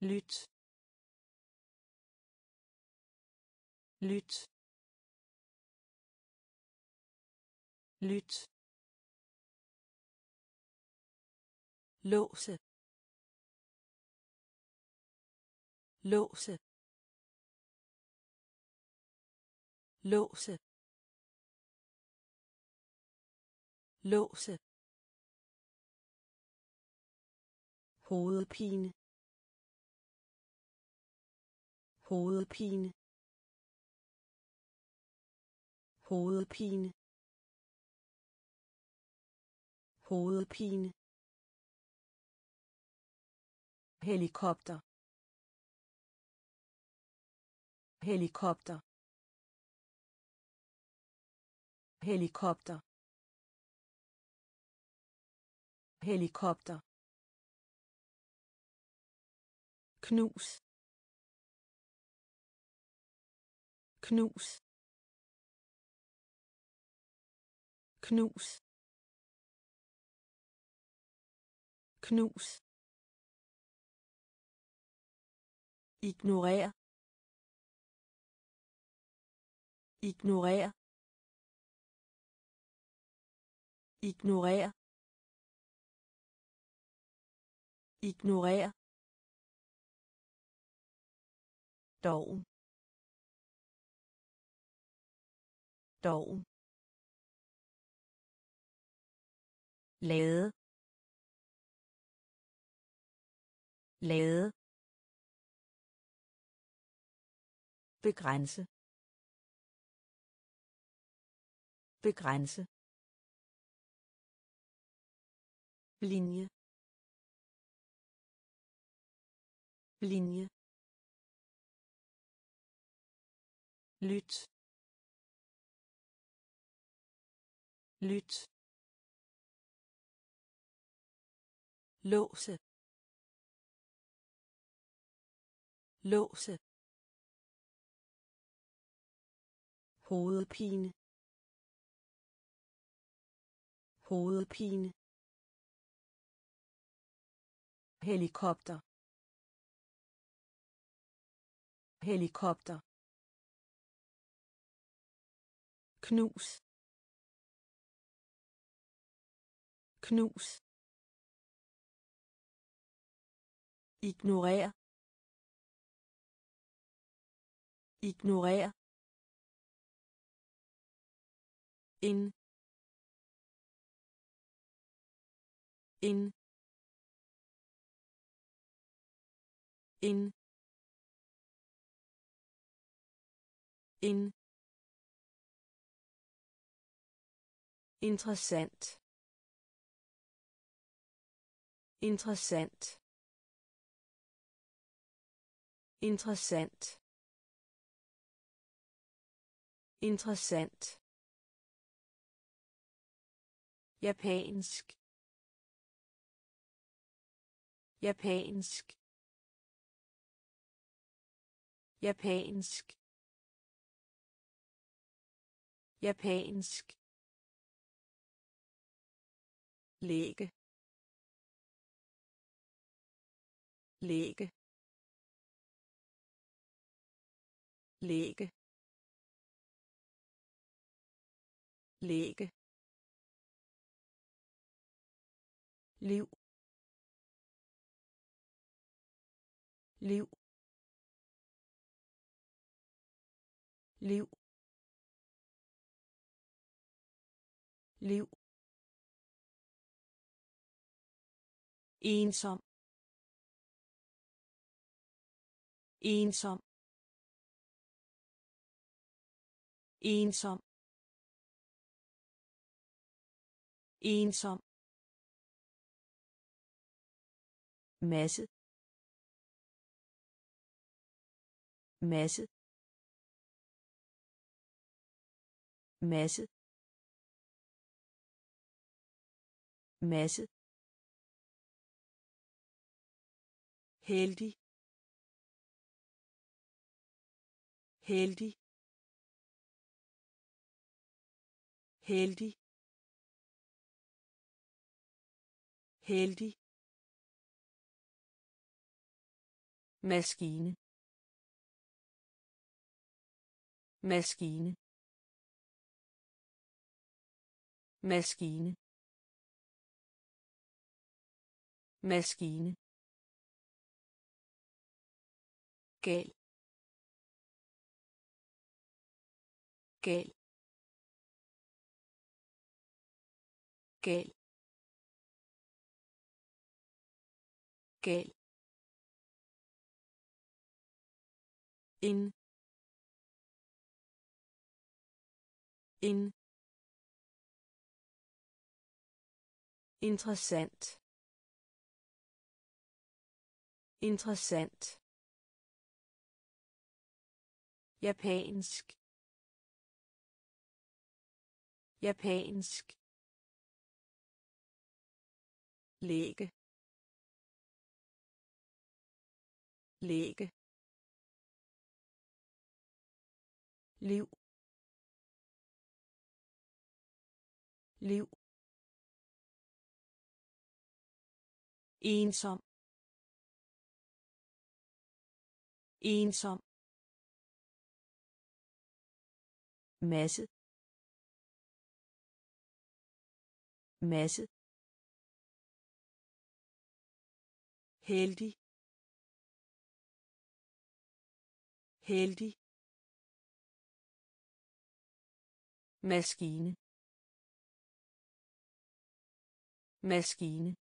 Lyt. Lyt. Lyt. Låse. Låse. Låse. Låse. Hovedpine. Hovedpine. Hovedpine. Hovedpine. Helikopter. Helikopter. Helikopter. Helikopter. Knus. Knus. Knus. Knus. Ignorer. Ignorer. Ignorer. Ignorer. Doven doven lade. Lade. Begrænse. Begrænse. Linje. Linje. Lyt. Lyt. Låse. Låse. Hovedpine. Hovedpine. Helikopter. Helikopter. Knus. Knus. Ignorer. Ignorer. En en en en interessant. Interessant. Interessant. Interessant. Japansk. Japansk. Japansk. Japansk læge læge læge læge liv. Liv. Liv. Liv. Ensom. Ensom. Ensom. Ensom. Masse. Masse. Masse. Masse. Heldig. Heldig. Heldig. Heldig. Maskine. Maskine. Maskine. Maskine. Gal gal gal gal in. In. Interessant. Interessant japansk. Japansk. Læge læge liv. Liv. Ensom. Ensom. Masse. Masse. Heldig. Heldig. Maskine. Maskine.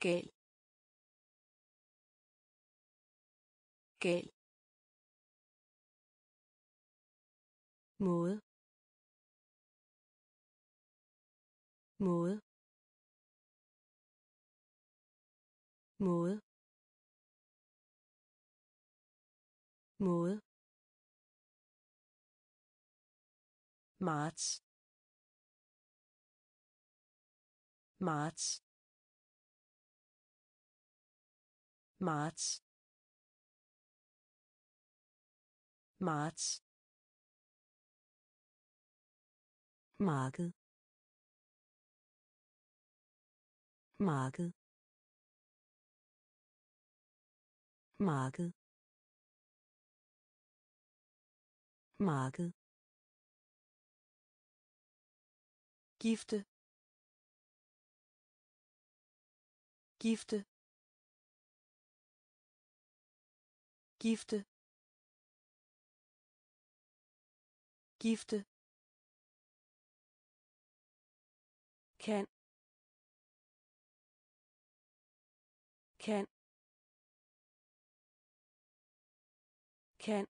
Gal. Gal. Måde. Måde. Måde. Måde. Marts. Marts. Marts. Marts. Marked. Marked. Marked. Marked. Gifte. Gifte. Gifte. Gifte. Kan. Kan. Kan.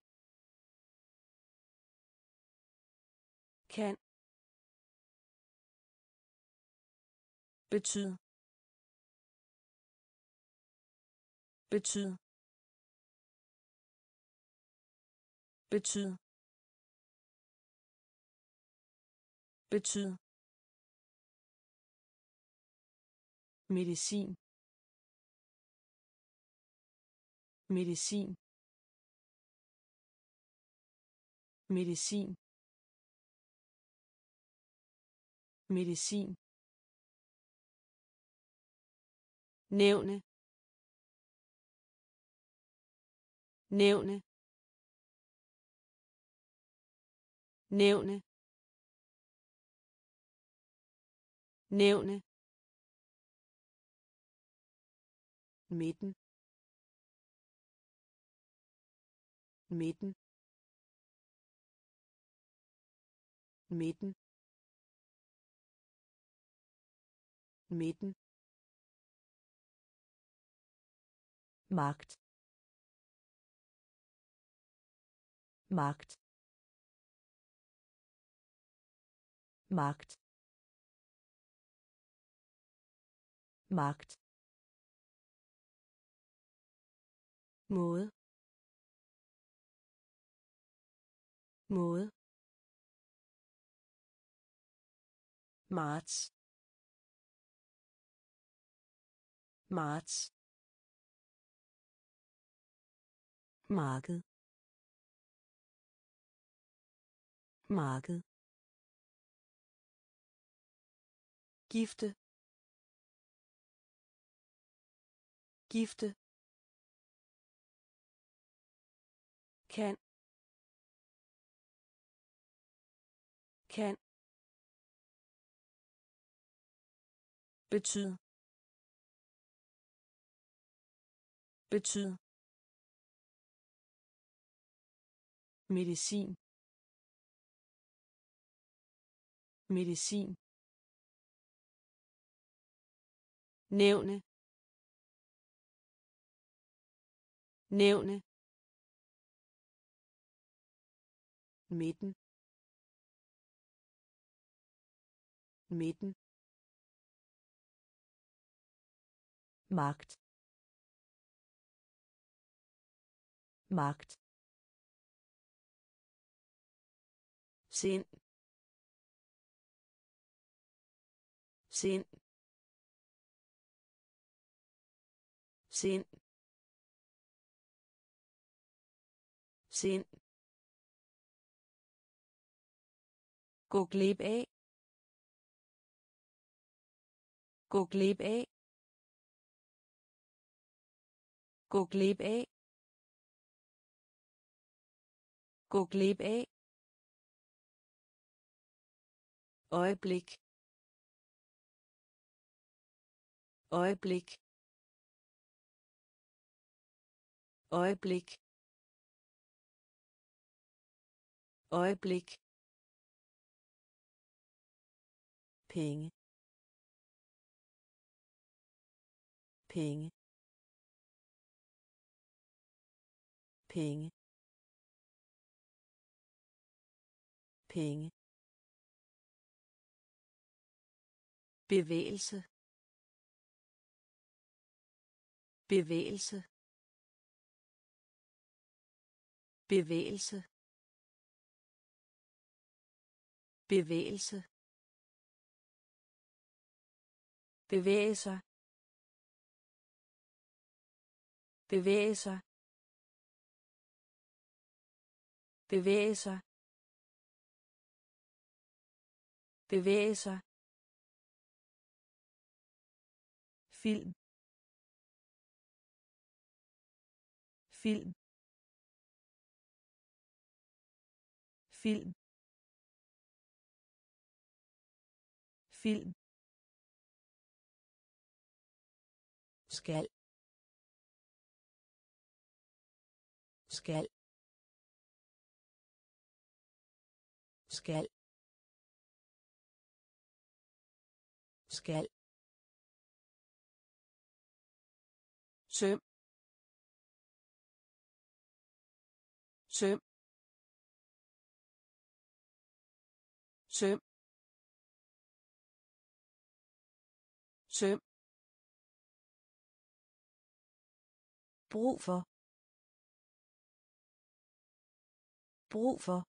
Kan. Betyd. Betyd. Betyd. Betyd. Medicin. Medicin. Medicin. Medicin. Nævne. Nævne. Nævne. Nævne. Meten. Meten. Meten. Meten. Markt. Markt. Markt. Markt. Måde. Måde. Marts. Marts. Marked. Marked. Gifte. Gifte. Kan. Kan. Betyd. Betyd. Medicin. Medicin. Nævne. Nævne. Midten midten magt magt sind sind sind sind gå glip af. Gå glip af. Gå glip af. Gå glip af. Øjeblik. Øjeblik. Øjeblik. Øjeblik. Penge. Penge. Penge. Penge. Bevægelse. Bevægelse. Bevægelse. Bevægelse. Bevæge sig. Bevæge sig. Bevæge sig. Bevæge sig. Film. Film. Film. Film. Skal. Skal. Skal. Skal. Søm. Søm. Søm. Søm. Brug for. Brug for.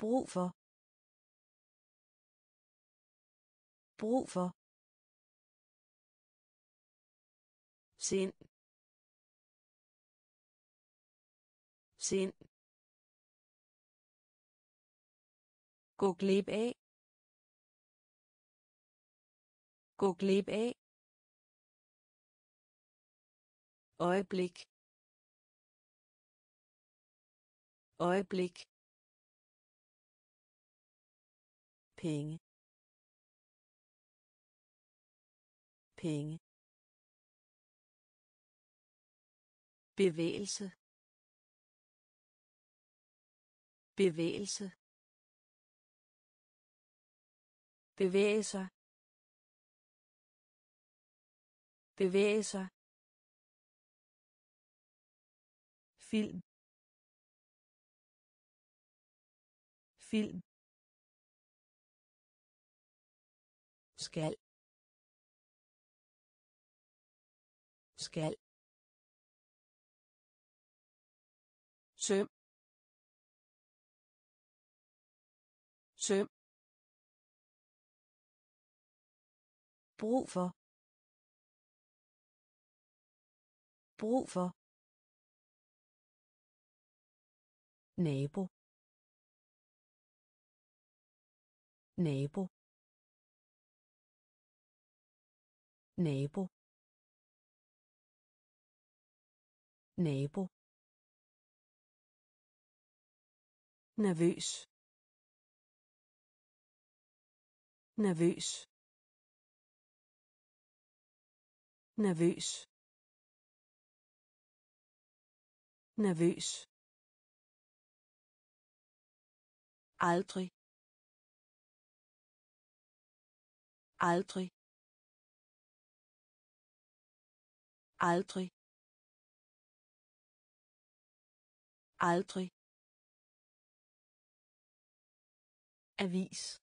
Brug for. Brug for. Sind. Sind. Gå glip af. Gå glip af. Øjeblik. Øjeblik. Penge. Penge. Bevægelse. Bevægelse. Bevæge sig. Bevæge sig. Film. Film. Skal. Skal. Søm. Søm. Brug for. Brug for. Nabo. Nabo. Nabo. Nabo. Nervøs. Nervøs. Nervøs. Nervøs. Aldrig. Aldrig. Aldrig. Aldrig. Avis.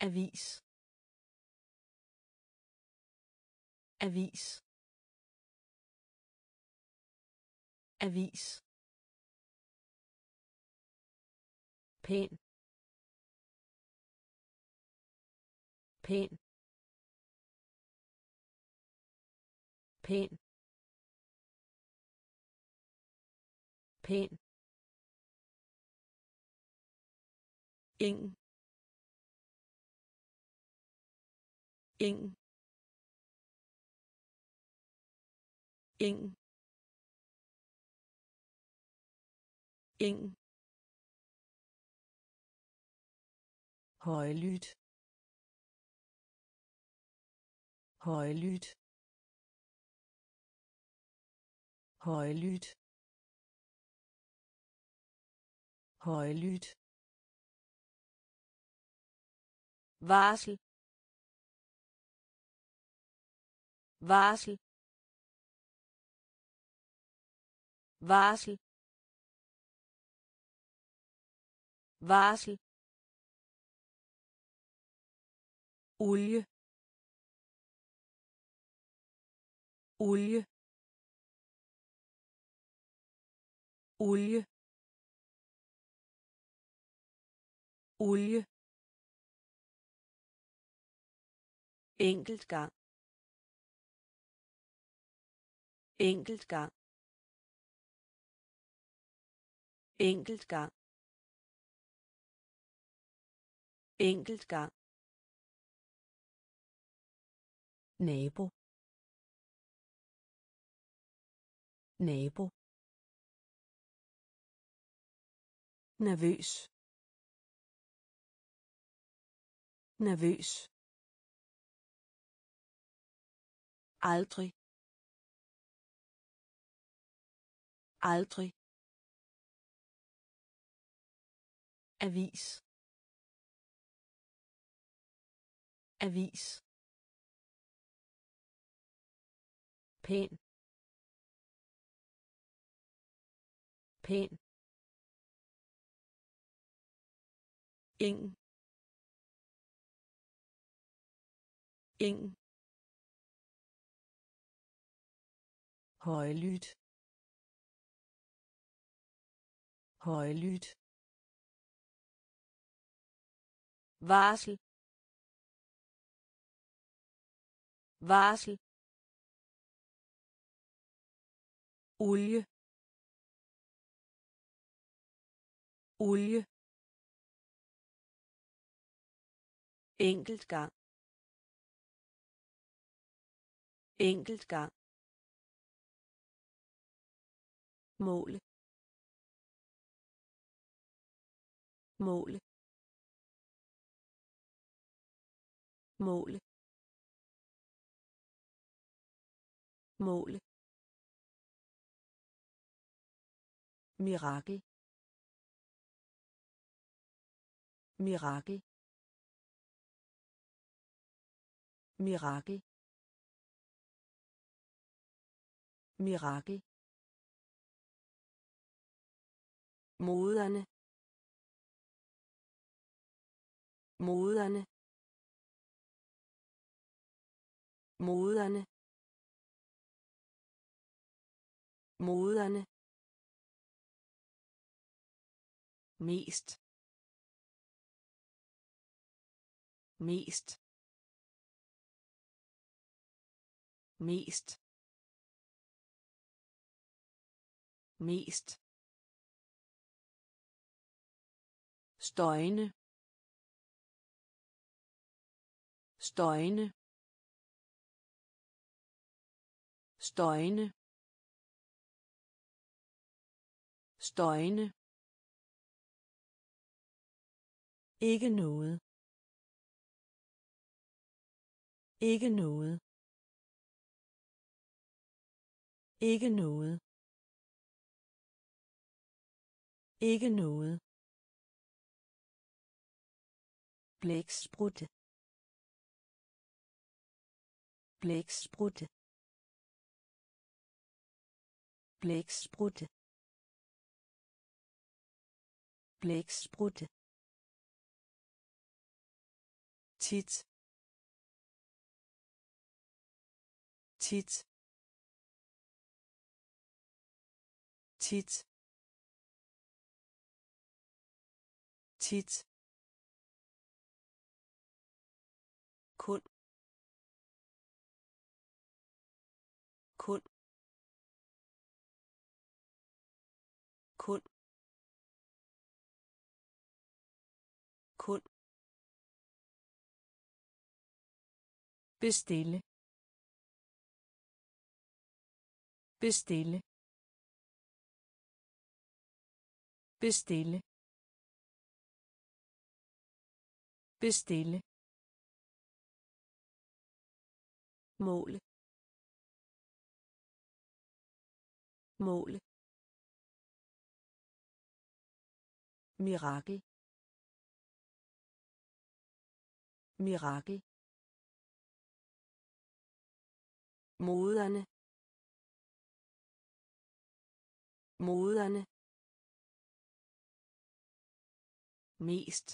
Avis. Avis. Avis. Pæn pæn pæn pæn ing. Ing. Ing. Ing højlydt. Højlydt. Højlydt. Højlydt. Varsel. Varsel. Varsel. Varsel. Olie. Olie. Olie. Olie. Enkelt gang. Enkelt gang. Enkelt gang. Enkelt gang. Nabo. Nabo. Nervøs. Nervøs. Aldrig. Aldrig. Avis. Avis. Pæn. Pæn. Ing ing højlydt. Højlydt. Varsel. Varsel. Olie. Olie. Enkelt gang. Enkelt gang. Måle. Måle. Måle. Måle. Mirakel. Mirakel. Mirakel. Mirakel. Moderne. Moderne. Moderne. Moderne. Mest. Mest. Mest. Mest. Støjne støjne støjne støjne ikke noget. Ikke noget. Ikke noget. Ikke noget. Blæksprutte. Blæksprutte. Blæksprutte. Blæksprutte. Tit. Tit. Tit. Tit. Kun kun bestille. Bestille. Bestille. Bestille. Måle måle mirakel. Mirakel. Moderne. Moderne. Mest.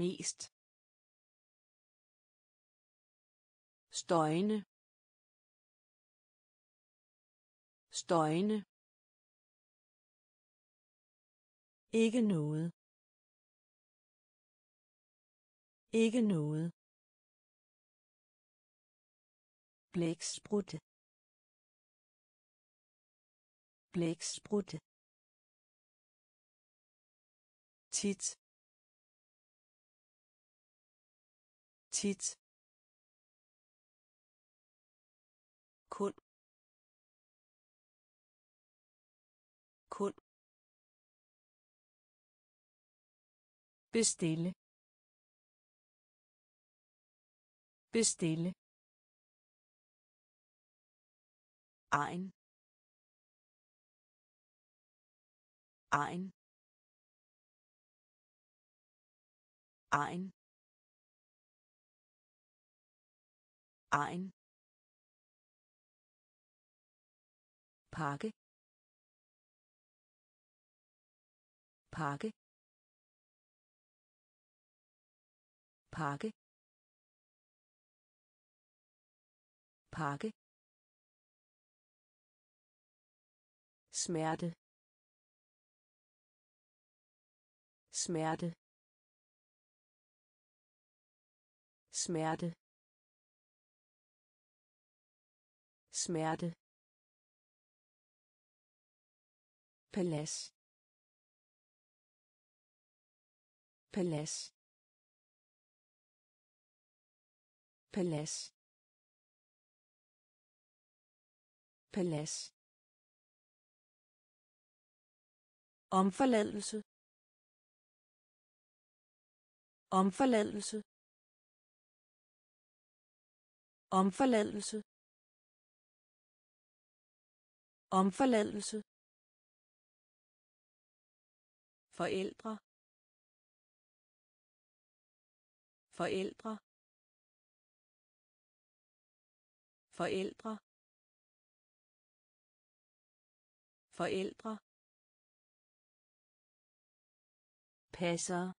Mest. Støjne støjne ikke noget. Ikke noget. Blæksprutte. Blæksprutte. Tit. Tit. Kun kun bestille. Bestille. Egen egen egen egen pakke pakke pakke pakke smerte. Smerte. Smerte. Smerte. Palads. Palads. Palads. Palads. Omforladelse. Omforladelse. Omforladelse. Omforladelse. Forældre. Forældre. Forældre. Forældre. Passer.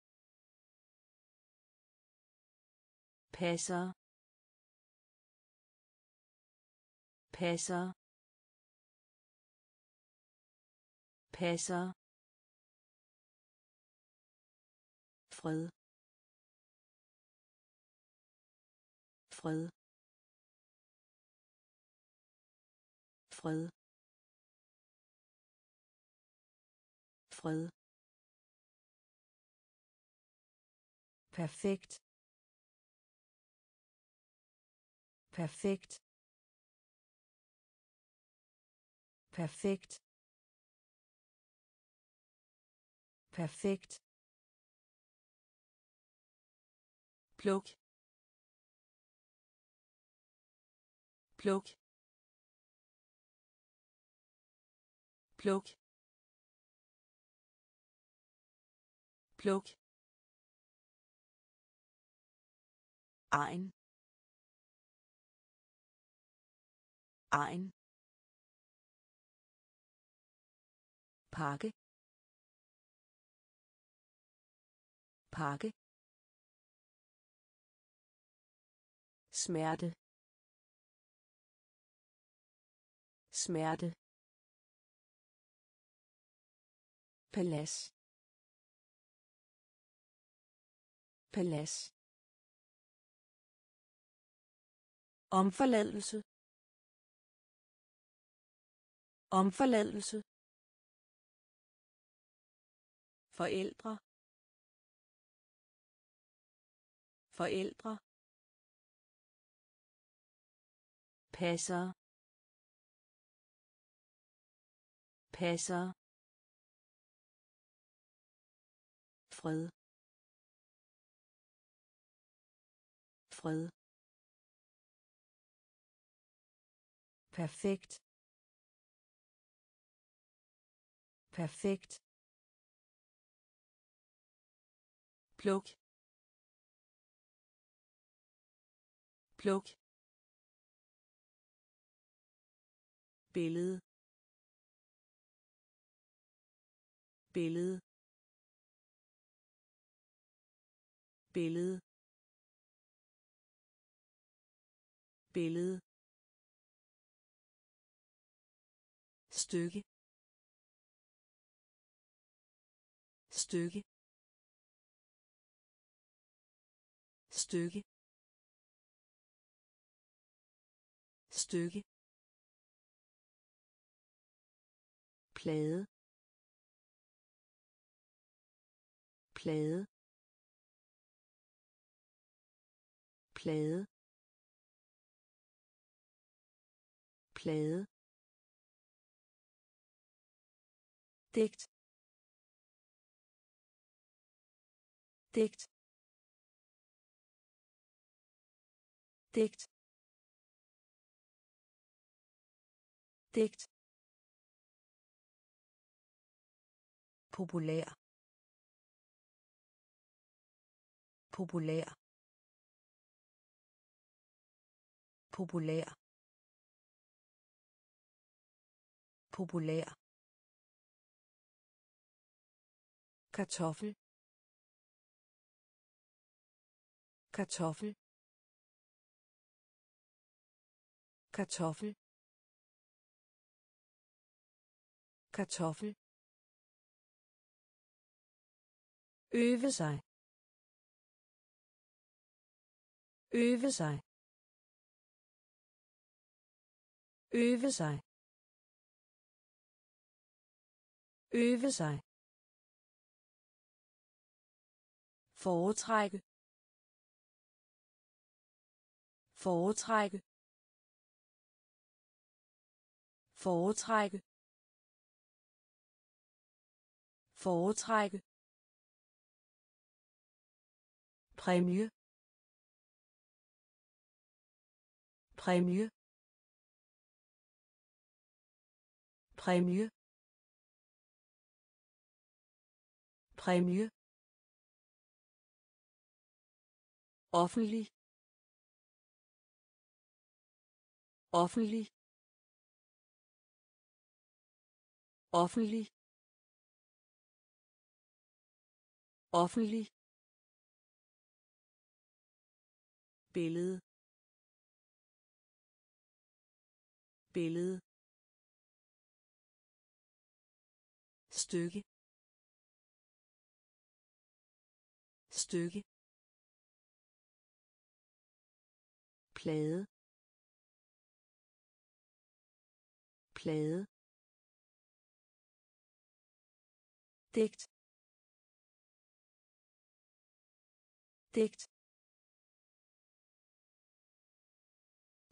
Passer. Passer. Passer. Fred. Fred. Fred. Fred. Perfekt. Perfekt. Perfekt. Perfekt. Pluk pluk pluk pluk ein. Ein. Pakke pakke smerte. Smerte. Palads. Palads. Omforladelse. Omforladelse. Forældre. Forældre. Passer. Passer. Fred. Fred. Perfekt. Perfekt. Pluk. Pluk. Billede. Billede. Billede. Billede. Stykke. Stykke. Stykke. Stykke. Plade. Plade. Plade. Plade. Digt digt digt digt populær. Populær. Populær. Populær. Kartoffel. Kartoffel. Kartoffel. Kartoffel. Øve sig. Øve sig. Øve sig. Øve sig foretrække. Foretrække. Foretrække. Foretrække. Præmie. Præmie. Præmie. Præmie. Offentlig offentlig offentlig offentlig. Billede. Billede. Stykke. Stykke. Plade. Plade. Digt. Digt.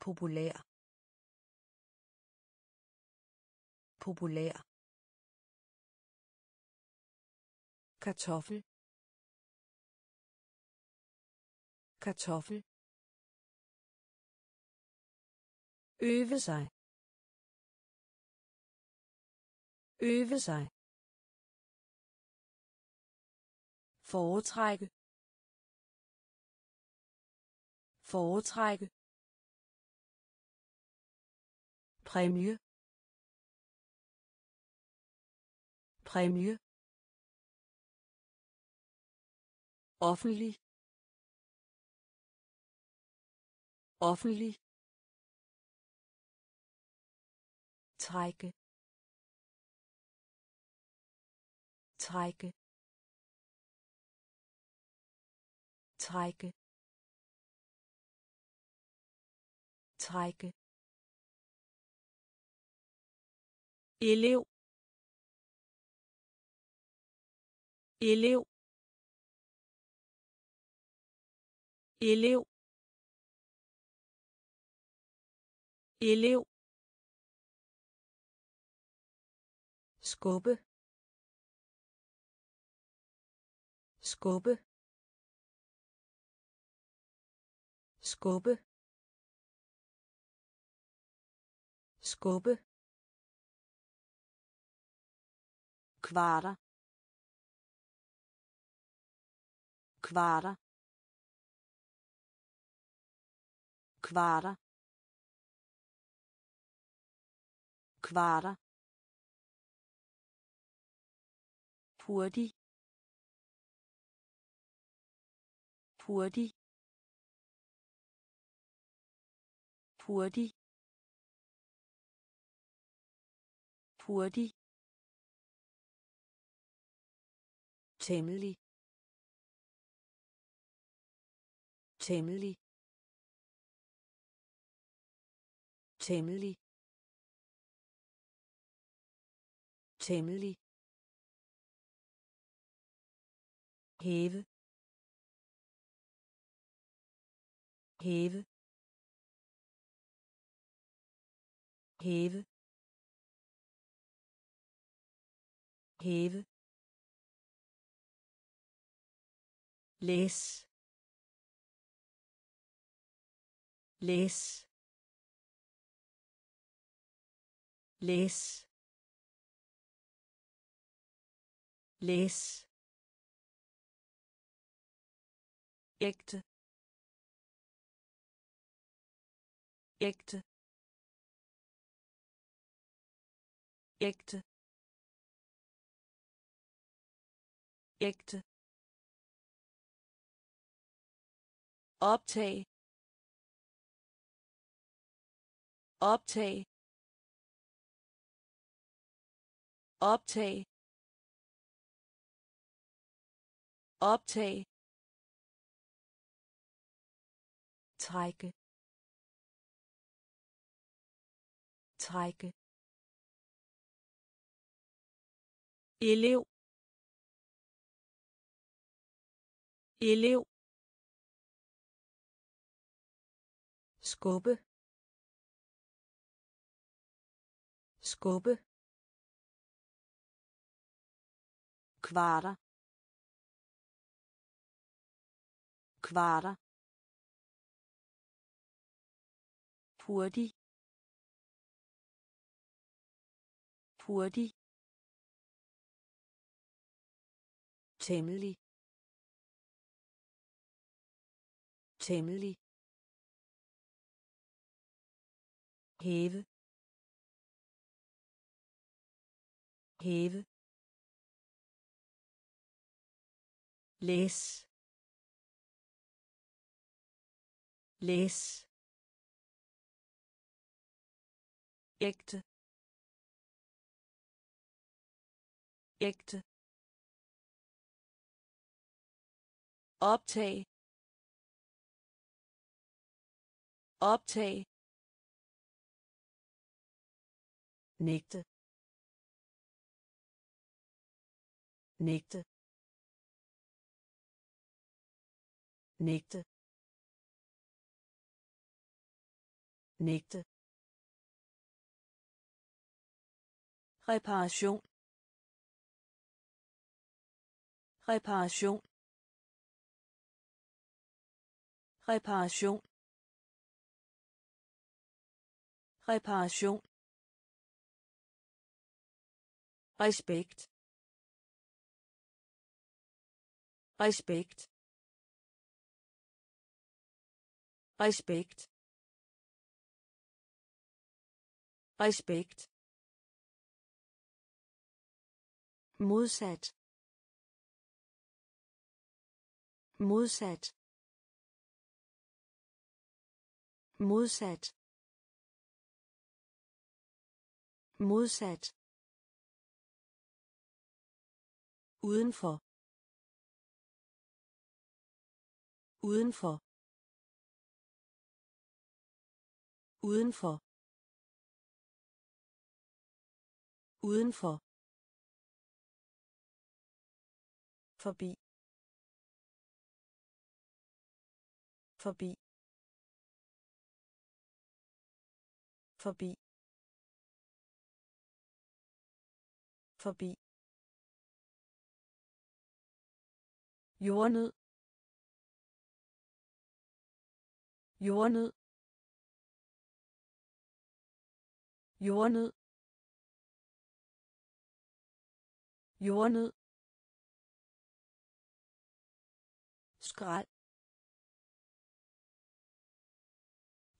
Populær. Populær. Kartoffel. Kartoffel. Øve sig. Øve sig. Foretrække. Foretrække. Præmie. Præmie. Offentlig. Offentlig. Trække. Trække. Trække. Trække. Elev. Elev. Elev. Elev. Skubbe skubbe skubbe skubbe. Kvarter. Kvarter. Kvarter. Kvarter. Hurtig. Hurtig. Hurtig. Hurtig. Temmelig. Temmelig. Temmelig. Temmelig. Hæve hæve hæve hæve læs læs læs læs ægte. Ægte. Ægte. Ægte. Optag. Optag. Optag. Optag. Trække. Trække. Elev. Elev. Skubbe. Skubbe. Kvarter. Kvarter. Hurtig. Hurtig. Temmelig. Temmelig. Hæve. Hæve. Læs. Læs. Ægte. Ægte. Optag. Optag. Nægte. Nægte. Nægte. Nægte. Reparation. Reparation. Reparation. Reparation. Respekt. Respekt. Respekt. Respekt. Modsat. Modsat. Modsat. Modsat. Udenfor. Udenfor. Udenfor. Udenfor. Forbi. Forbi. Forbi. Forbi. Jordnød. Jordnød. Jordnød. Jordnød. Skrald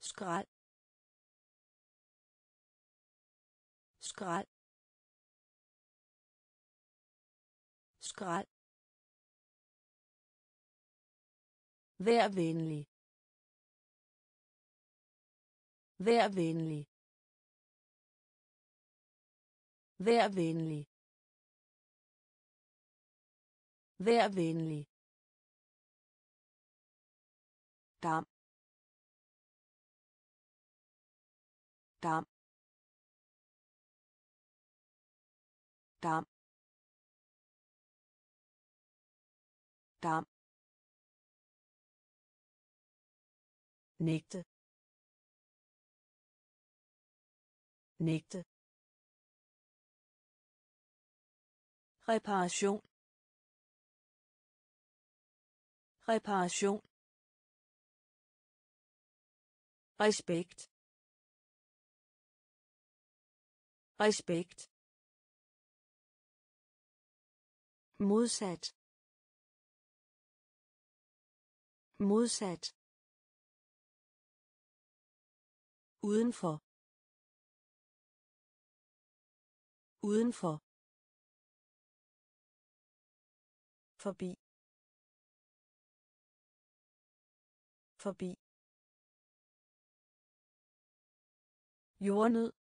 skrald skrald skrald Vær venlig. Vær venlig. Vær venlig. Vær venlig. Dam. Dam. Dam. Dam. Nægte. Nægte. Reparation. Reparation respekt. Respekt. Modsat. Modsat. Udenfor. Udenfor. Forbi. Forbi. Jordnød.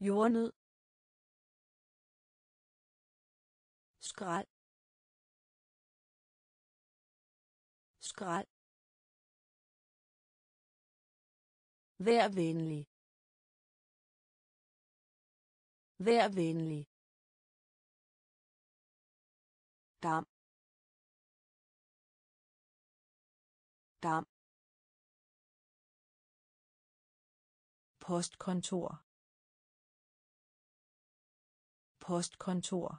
Jordnød. Skrald. Skrald. Vær venlig. Vær venlig. dam. Dam. Postkontor. Postkontor.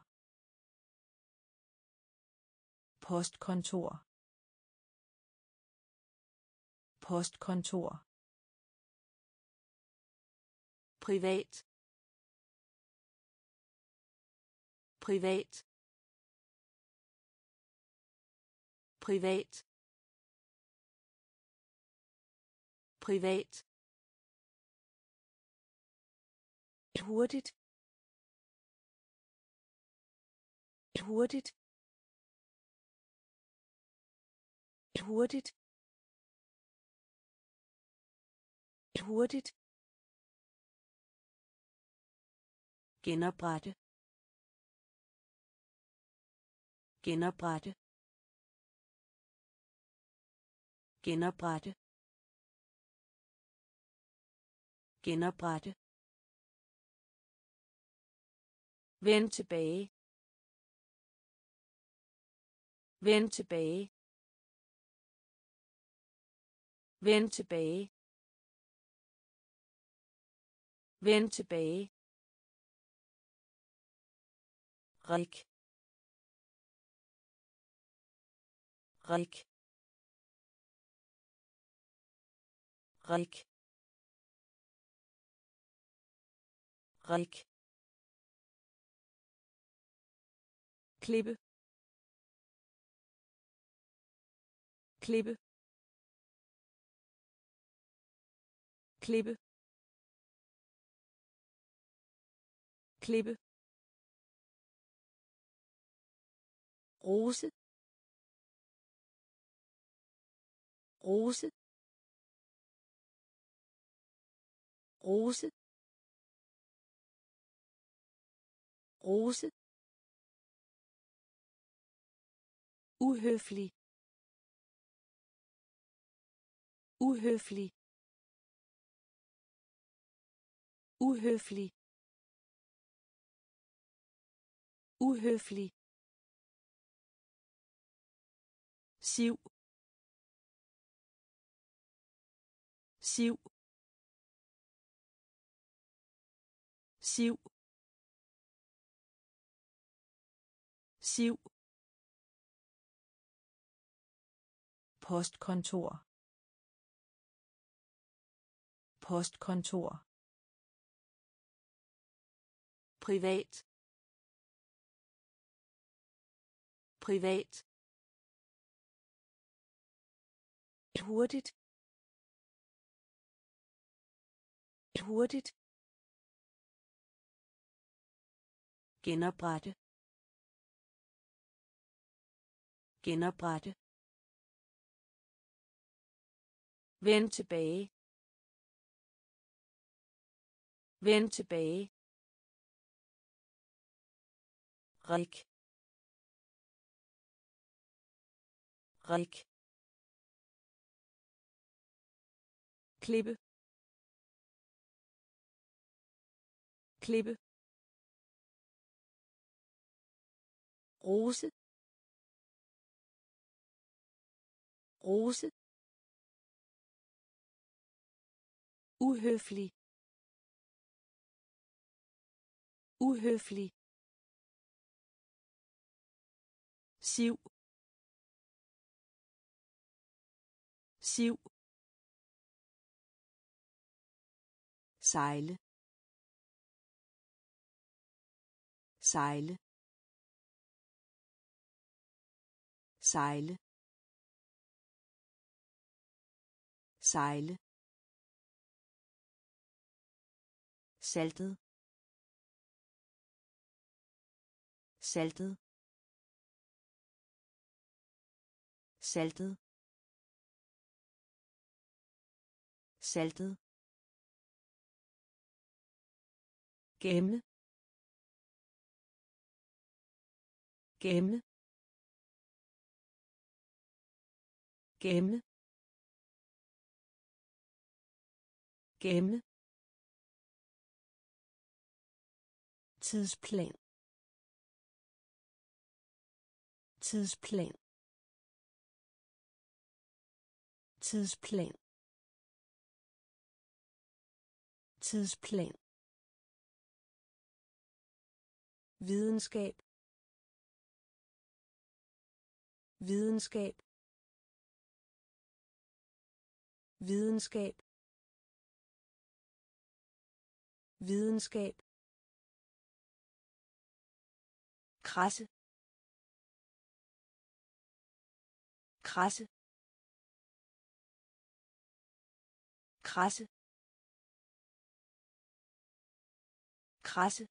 Postkontor. Postkontor. Privat. Privat. Privat. Privat. Hurtigt. Hurtigt. Hurtigt. Hurtigt. Genoprette. Genoprette. Genoprette. Genoprette. Vend tilbage. Vend tilbage. Vend tilbage. Vend tilbage. Rik. Rik. Rik. Rik. Klippe. Klippe. Klippe. Klippe. Rose. Rose. Rose. Rose. Uhøflig. Uhøflig. Uhøflig. Uhøflig. Siv. Siv. Siv. Siv. Postkontor. Postkontor. Privat. Privat. Hurtigt. Hurtigt. Genoprette. Genoprette. Vend tilbage. Vend tilbage. Rik. Rik. klippe klippe rose rose uhøflig. Uhøflig. Siv. Siv. Sejle. Sejle. Sejle. Sejle. Saltet. Saltet. Saltet. Saltet. Gemme gemme gemme gemme tidsplan. Tidsplan. Tidsplan. Tidsplan. Videnskab. Videnskab. Videnskab. Videnskab. Krasse. Krasse. Krasse. Krasse.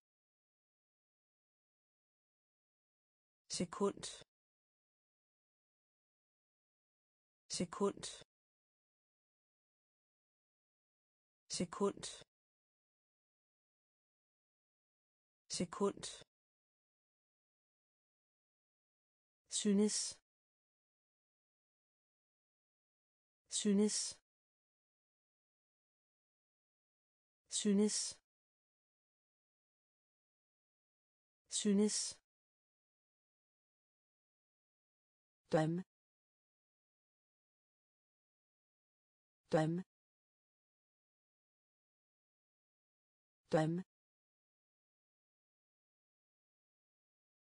Sekund. Sekund. Sekund. Sekund. Synes. Synes. Synes. Synes. Drømme. Drømme. Drømme.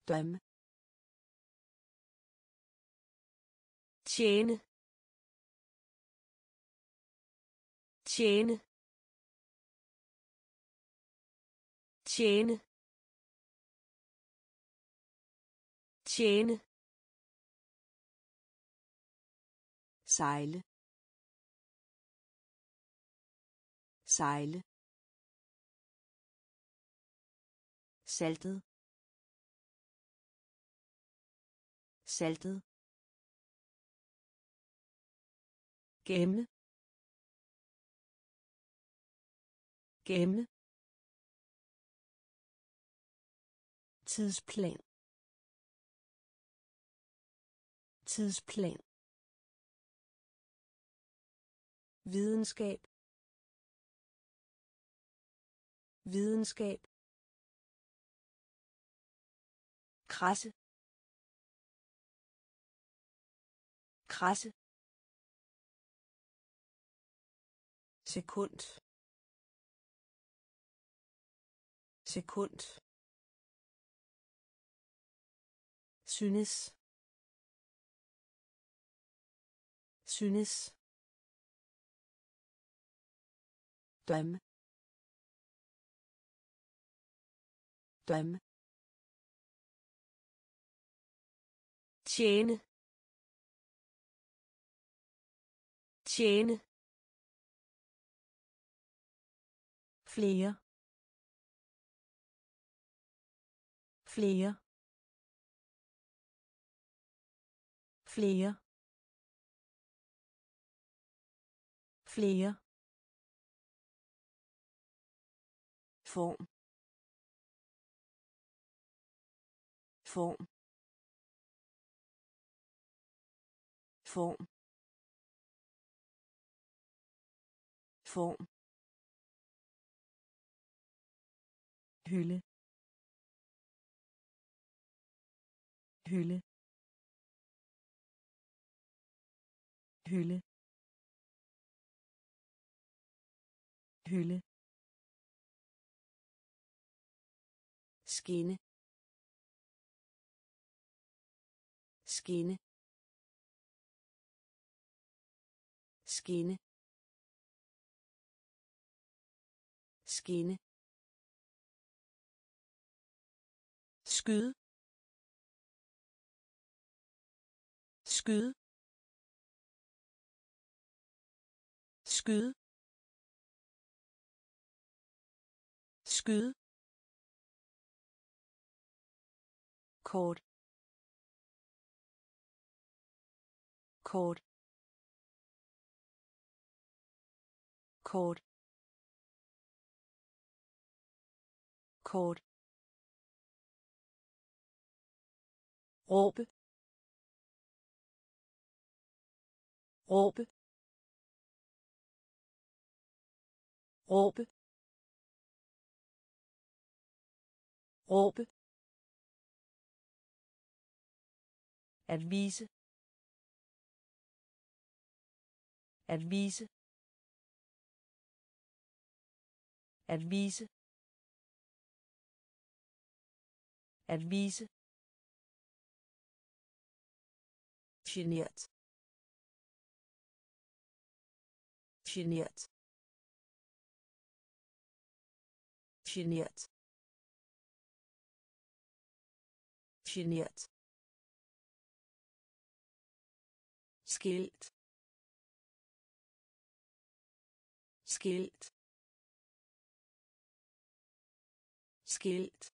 Drømme tjene. Tjene. Tjene. Tjene. Sejle. Sejle. Saltet. Saltet. Gemme gemme tidsplan. Tidsplan. Videnskab. Videnskab. Krasse. Krasse. Sekund. Sekund. Synes. Synes. Dem dem tjene. Tjene. Flere. Flere. Flere. Flere. Form. Form. Form. Form. Hylde. Hylde. Hylde. Hylde. Skinne. Skinne. Skinne. Skinne. Skyde. Skyde. Skyde. Skyde. Kort. Kort. Kort. Kort. Råbe. Råbe. Råbe. Råbe. At vise. At vise. At vise. At vise. Genert genert genert genert skilt skilt skilt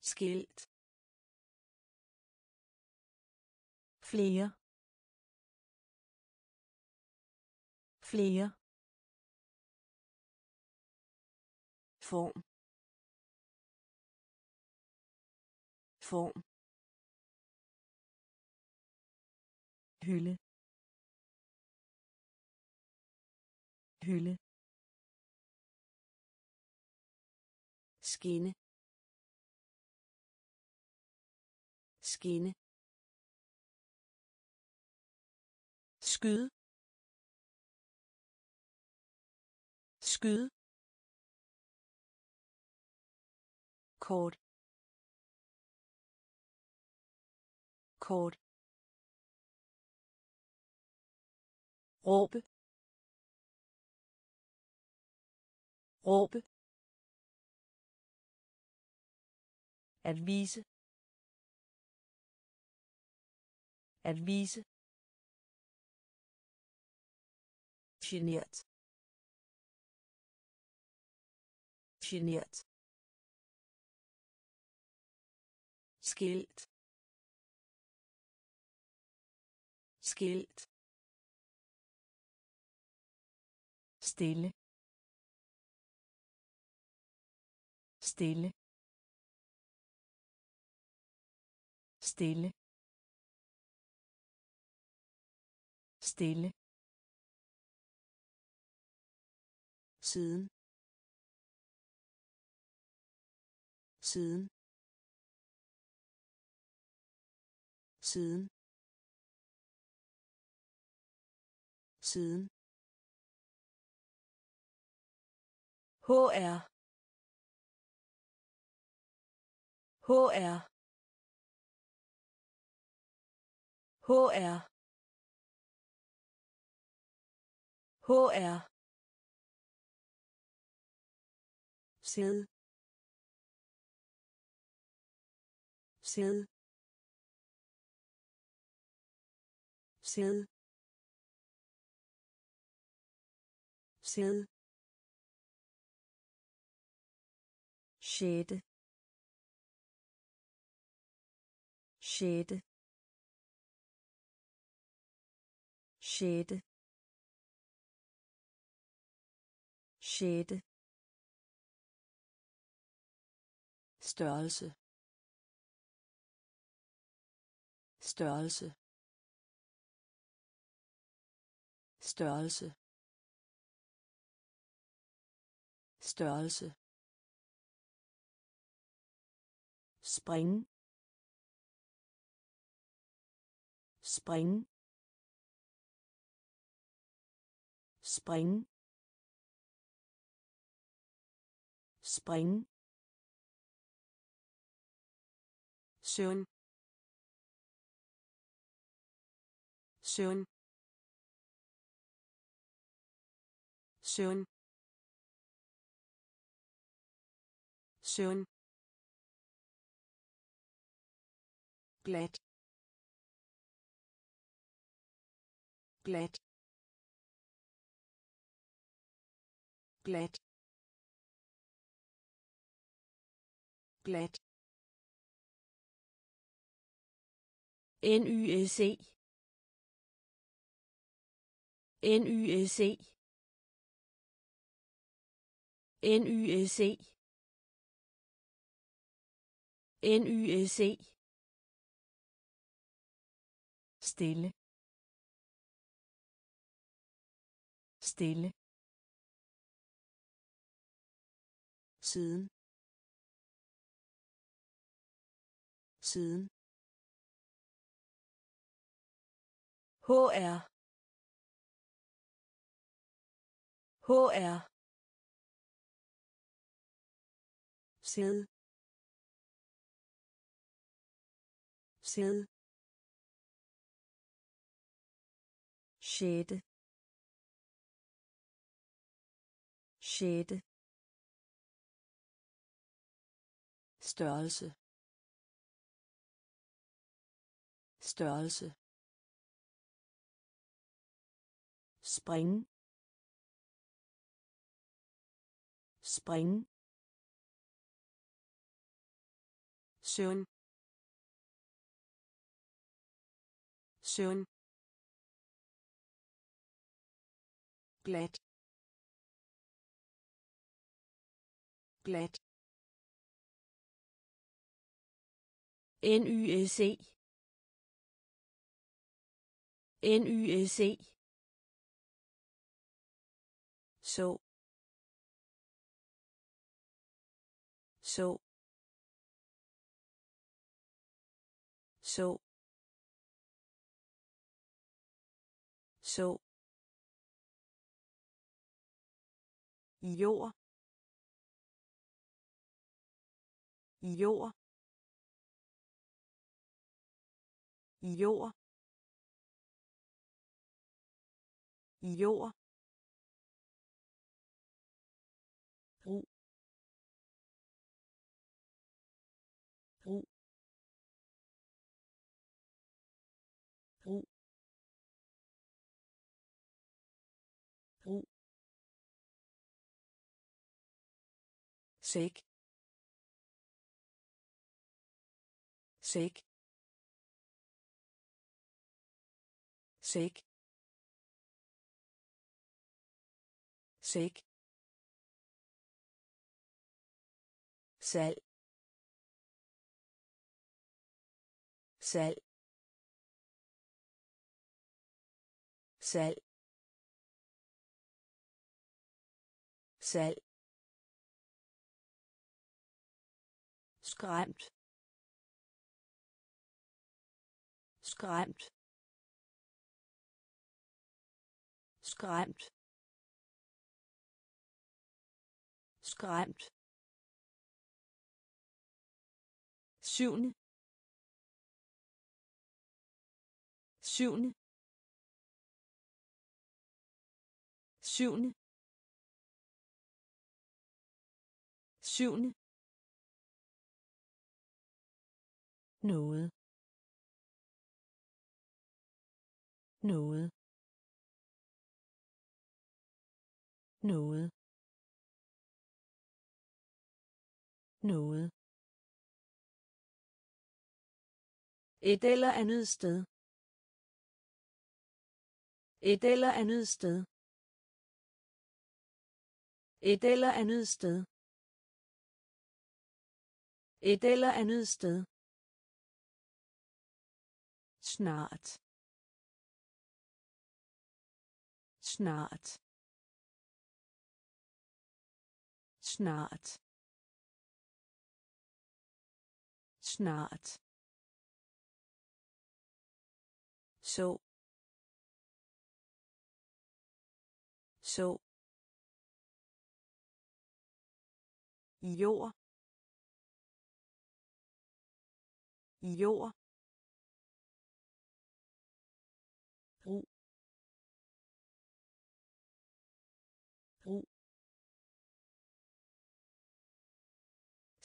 skilt flere. Flere. Form. Form. Hylde. Hylde. Skinne. Skinne. Skyde. Skyde. Kort. Kort. Råbe. Råbe. At vise. At vise. Genert genert skilt. Skilt. Stille. Stille. Stille. Stille. Siden. Siden. Siden. Siden. HR HR HR HR sæde. Sæde. Sæde. Sæde. Sjette. Sjette. Sjette. Sjette størrelse. Størrelse. Størrelse. Størrelse. Spring. Spring. Spring. Spring søn søn søn søn glat. Glat. Glat. Glat. NYSE NYSE NYSE NYSE stille. Stille. Siden. Siden. HR HR sæde. Sæde. Sjette. Sjette. Størrelse. Størrelse. Spring. Spring. Søvn. Søvn. Glat. Glat. NYSE NYSE så. Så. Så. Så. Jord. Jord. Jord. Jord. Sæk sæk sæk sæk salg salg salg salg skræmt. Skræmt. Skræmt. Skræmt. Syvende. Syvende. Syvende. Syvende. Noget noget noget noget Et eller andet sted. Et eller andet sted. Et eller andet sted. Et eller andet sted snart. Snart. Snart. Snart. Så. Så. Jord. Jord.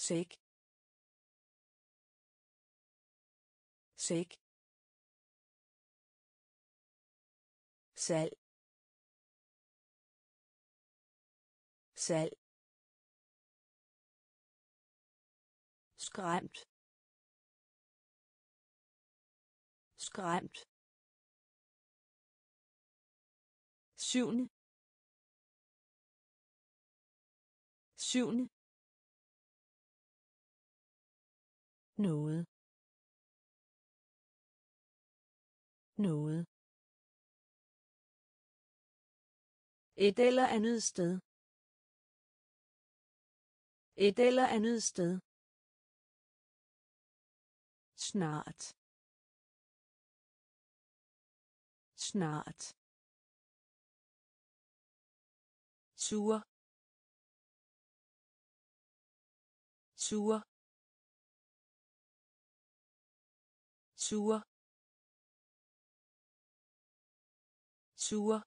Sæk sæk salg salg skræmt. Skræmt. Syvende. Syvende. Noget. Noget. Et eller andet sted. Et eller andet sted. snart. Snart. Sur. Sur. Sur sur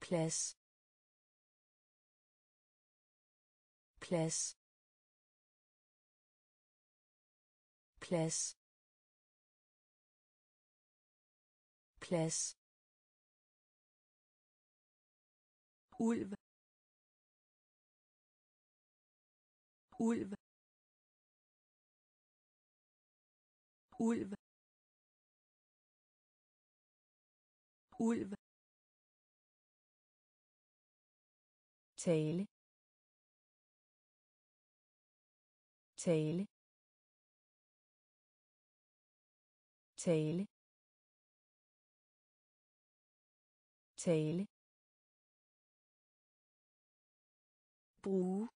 plads plads plads plads ulv. Ulv ulv. Ulv. Tale. Tale. Tale. Tale. Bruge.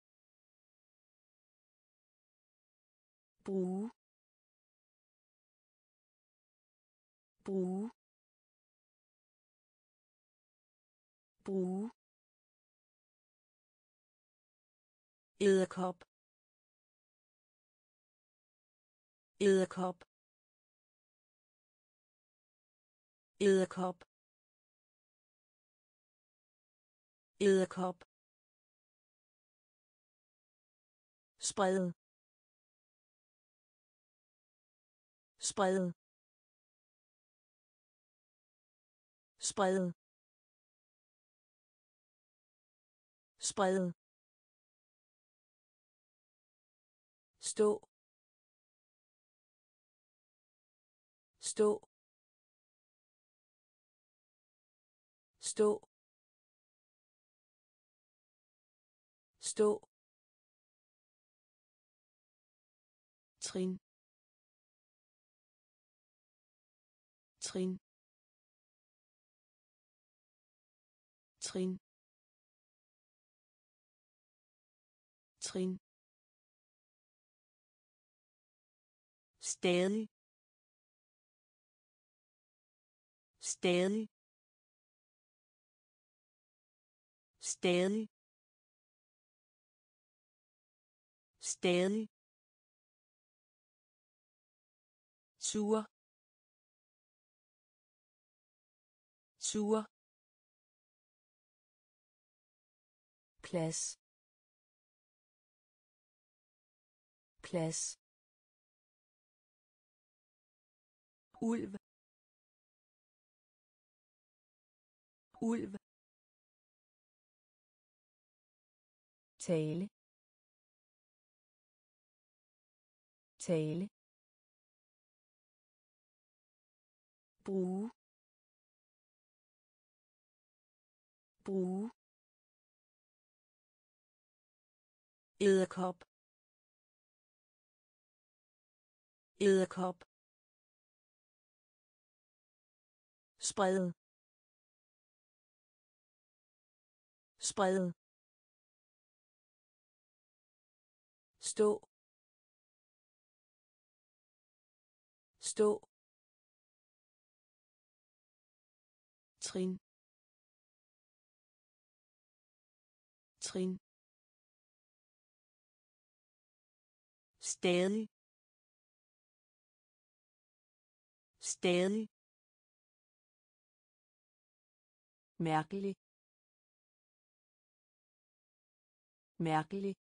Bruge bruge bruge edderkop edderkop edderkop edderkop sprede. Sprede. Sprede. Sprede. Stå. Stå. Stå. Stå. Trin. Trin. Trin. Trin. Stadig. Stadig. Stadig. Stadig. Sur. Sur. Plads. Plads. Ulv. Ulv. Tale. Tale. Bruge. Bruge edderkop. Edderkop. Sprede. Sprede. Stå. Stå. Trin. Trin. Stadig. Stadig. Mærkelig. Mærkelig.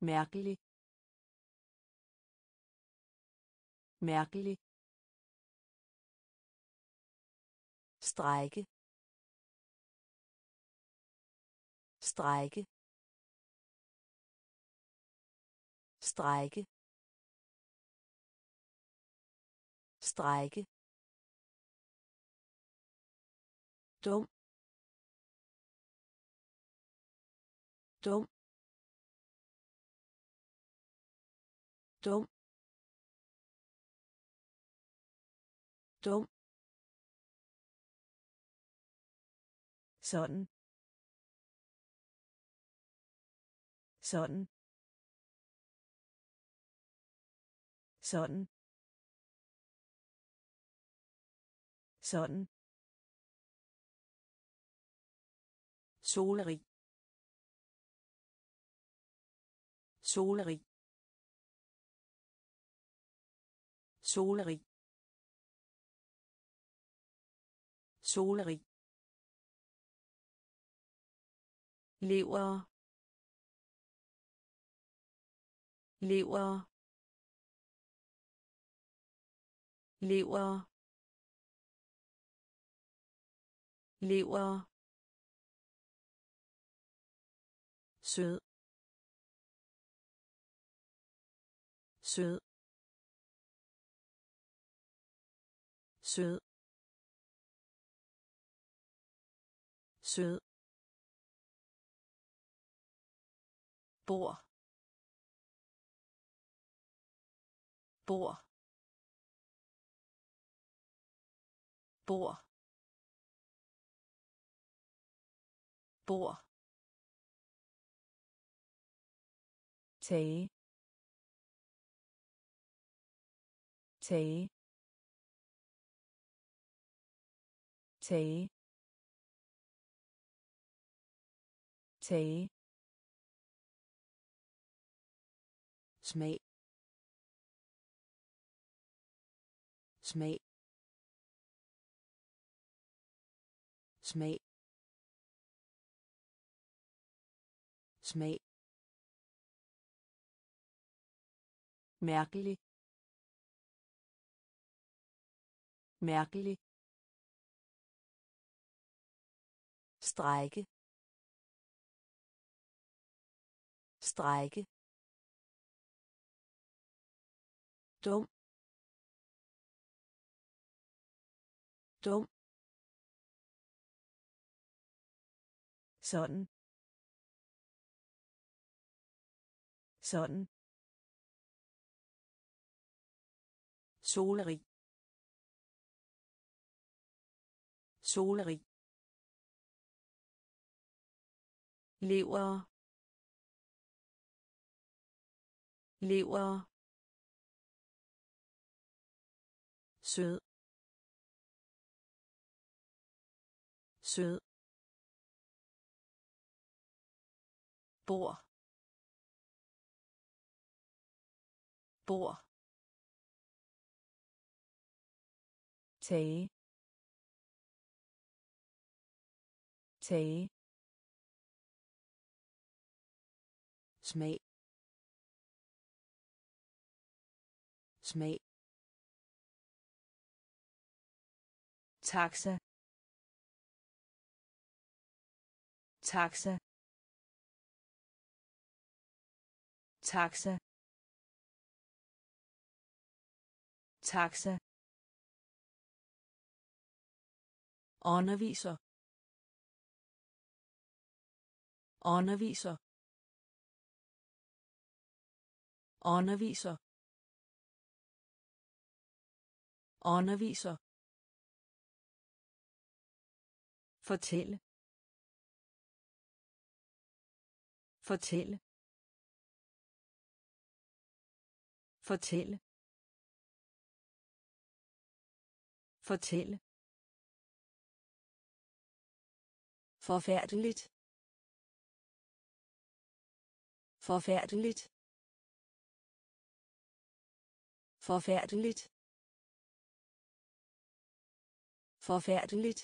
Mærkelig. Mærkelig. Strække. Strække. Strække. Strække. Dum. Dum. Dum. Dum. Sådan. Sådan. Sådan. Sådan. Solerig solerig solerig solerig lever. Lever. Lever. Lever. Sød. Sød. Sød. Sød. Bor. Bor. Bor. Bor. Tage. Tage. Tage. Tage. Smag. Smag. Smag. Smag. Mærkelig. Mærkelig. Strække. Strække. Dum. Dum. Sådan. Sådan. Solerig solerig lever. Lever. Sød. Sød. Bor. Bor. Tage. Tage. Smag. Smag. Taxa. Taxa. Taxa. Taxa. Underviser. Underviser. Underviser. Underviser. Fortælle. Fortælle. Fortælle fortælle forfærdeligt. Forfærdeligt. Forfærdeligt. Forfærdeligt.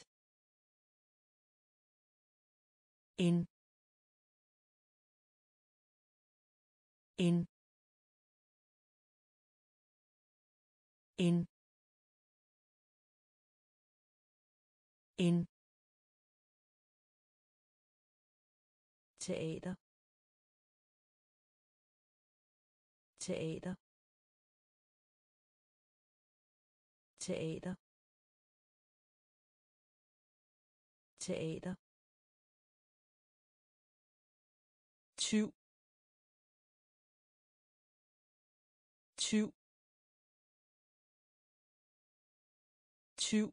En en en en teater. Teater. Teater. Teater. Tyv. Tyv tyv.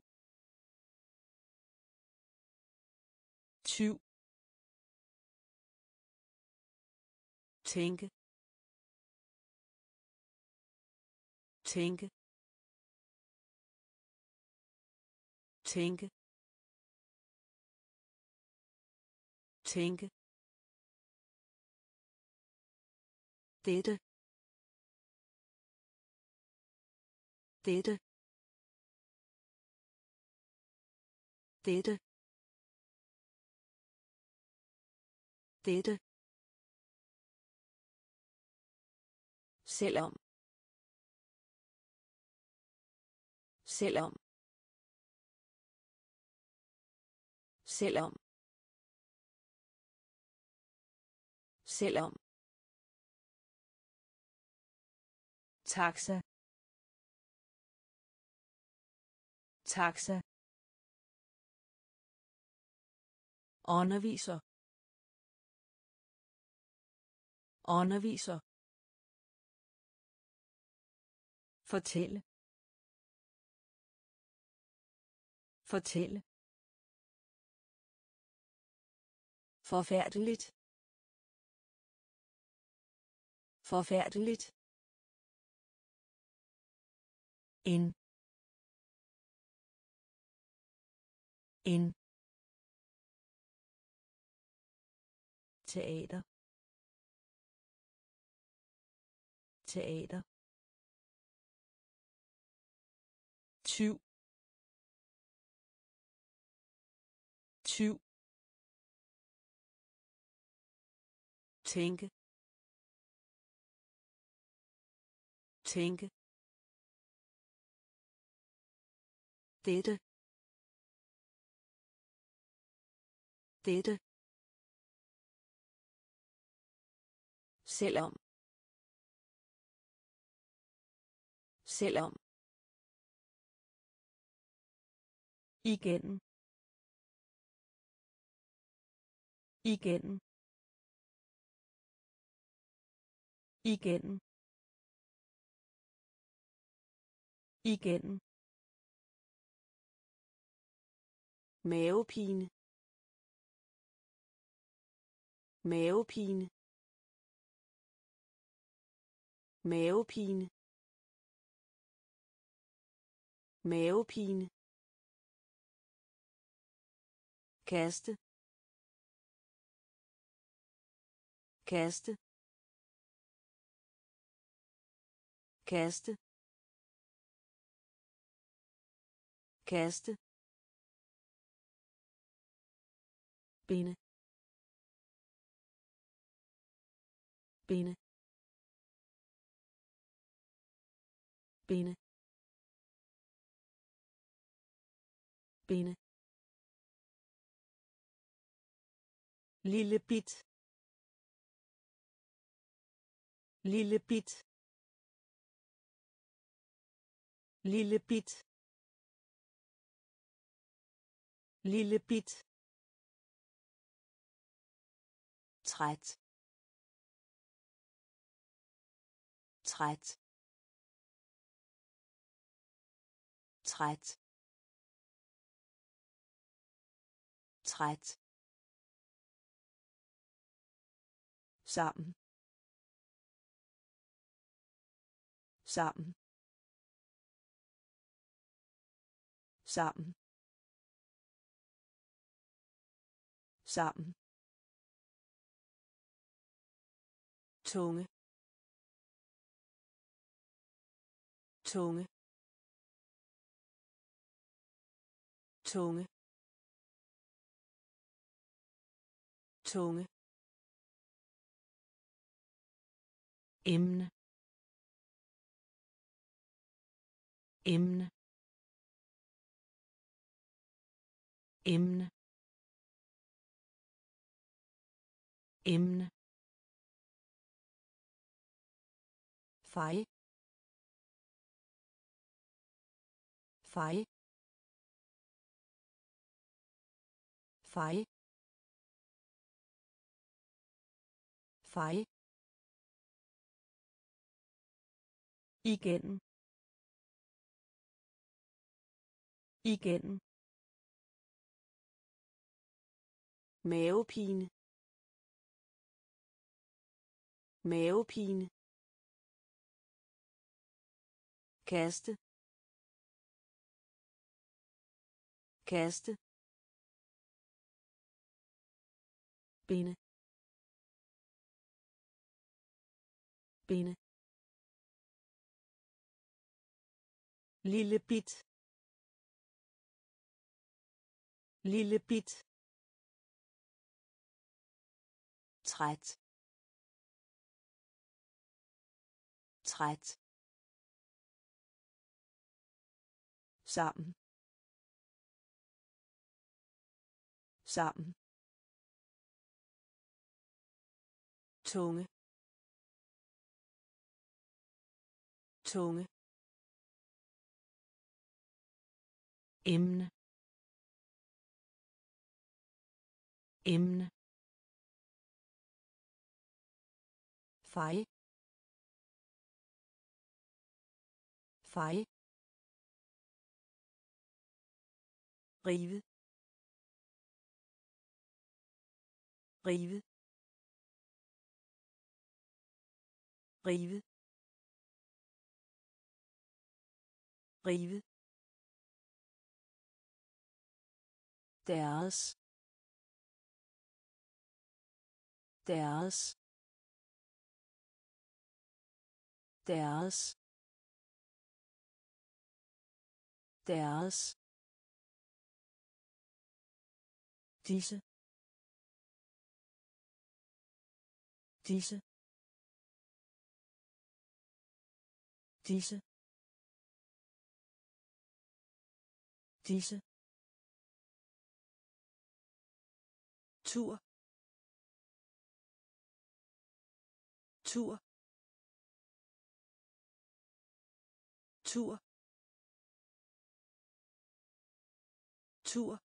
Tyv. Tænke. Tænke. Tænke. Tænke. Dette. Dette. Dette. Dette. Selvom. Selvom. Selvom. Selvom. Taxa. Taxa. Underviser. Underviser. Fortælle fortælle forfærdeligt. Forfærdeligt. En en teater. Teater. Tyv. Tyv. Tænke. Tænke. Dette. Dette. Selvom. Selvom. Igen. Igen. Igen. Igen. Mavepine. Mavepine. Mavepine. Mavepine. Kaste. Kaste. Kaste. Kaste. Binde. Binde. Binde. Binde. Lille bit. Lille bit. Lille bit. Lille bit. Træt. Træt. Træt. Træt. Sammen. Sammen. Sammen. Sammen. Tunge. Tunge. Tunge. Tunge. Emne. Emne. Emne. Emne. Fejl fejl Fej. Fej. igen. Igen. Mavepine. Mavepine. Kaste. Kaste. Binde. Binde. Lille bit. Lille bit. Træt. Træt. Sammen. Sammen. Tunge. Tunge. Emne. Emne. Fej. Fej. Rive. Rive rive. Rive. Deres. Deres. Deres. Deres. Disse. Disse. Disse. Disse. Tur. Tur. Tur. Tur.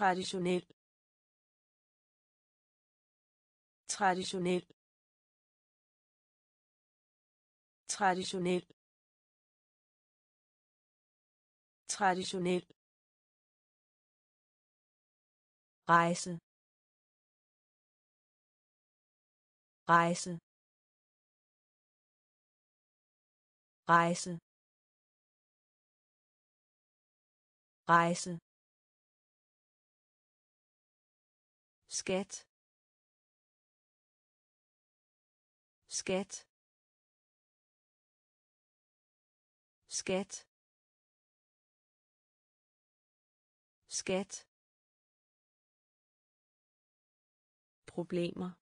Traditionel. Traditionel. Traditionel. Traditionel. Rejse. Rejse. Rejse. Rejse. Skat skat skat skat. Problemer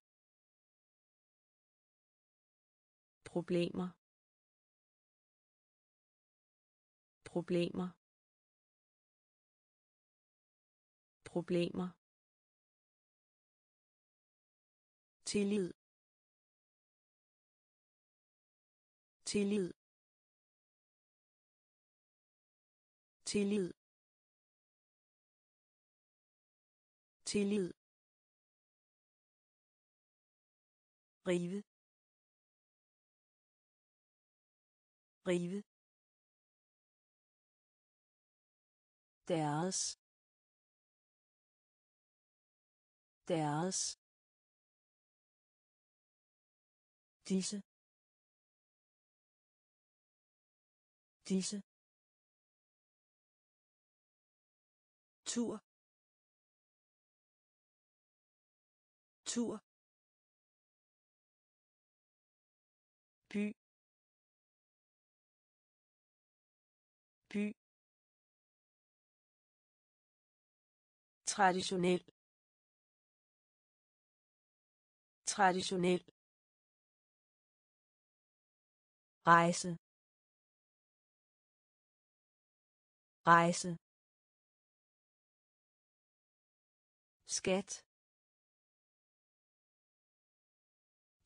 problemer problemer. Problemer. Tillid tillid tillid tillid. Rive rive. Deres deres. Disse. Disse. Tur. Tur. By. By. Traditionel. Traditionel. Rejse. Rejse. Skat.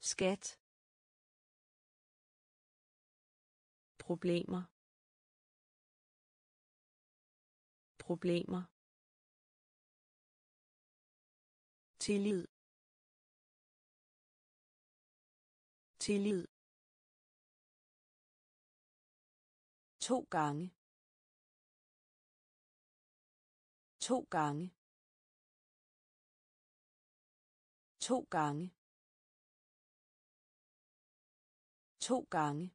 Skat. Problemer. Problemer. Tillid. Tillid. To gange. To gange. To gange. To gange.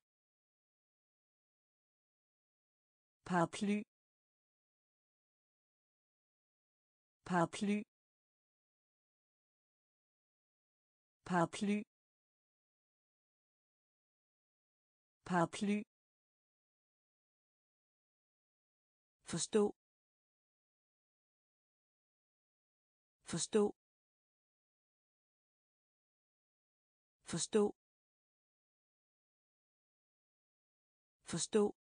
paraply paraply paraply paraply forstå. Forstå. Forstå. Forstå.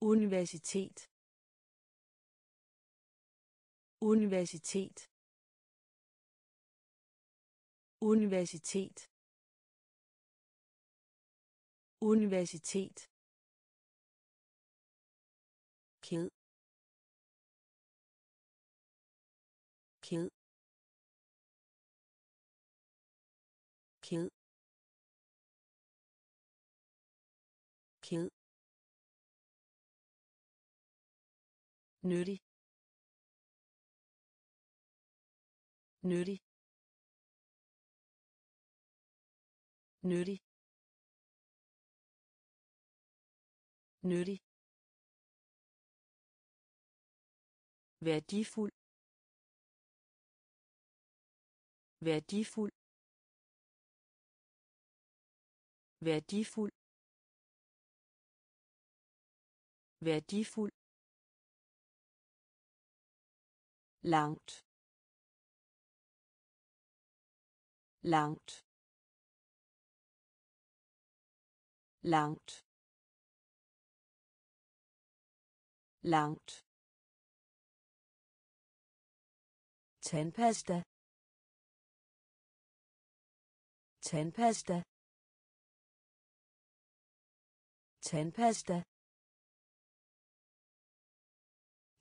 Universitet. Universitet. Universitet. Universitet ked. Ked. Ked. Ked. Nyttig. Nyttig. Nyttig. Nyttig. Værdifuld værdifuld værdifuld værdifuld langt. Langt. Langt. Langt tandpasta. Tandpasta. Tandpasta.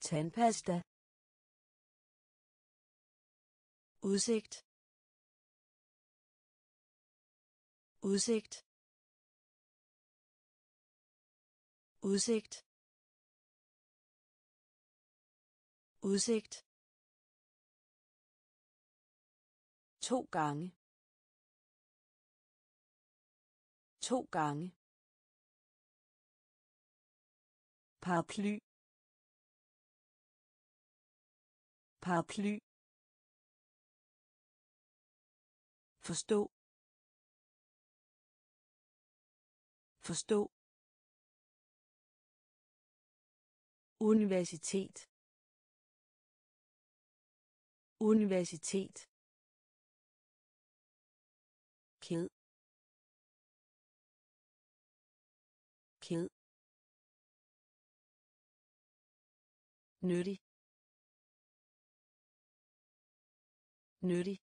Tandpasta. Udsigt. Udsigt. Udsigt. Udsigt. To gange. To gange. Paraply. Paraply. Forstå. Forstå. Universitet. Universitet. Nyttig. Nyttig.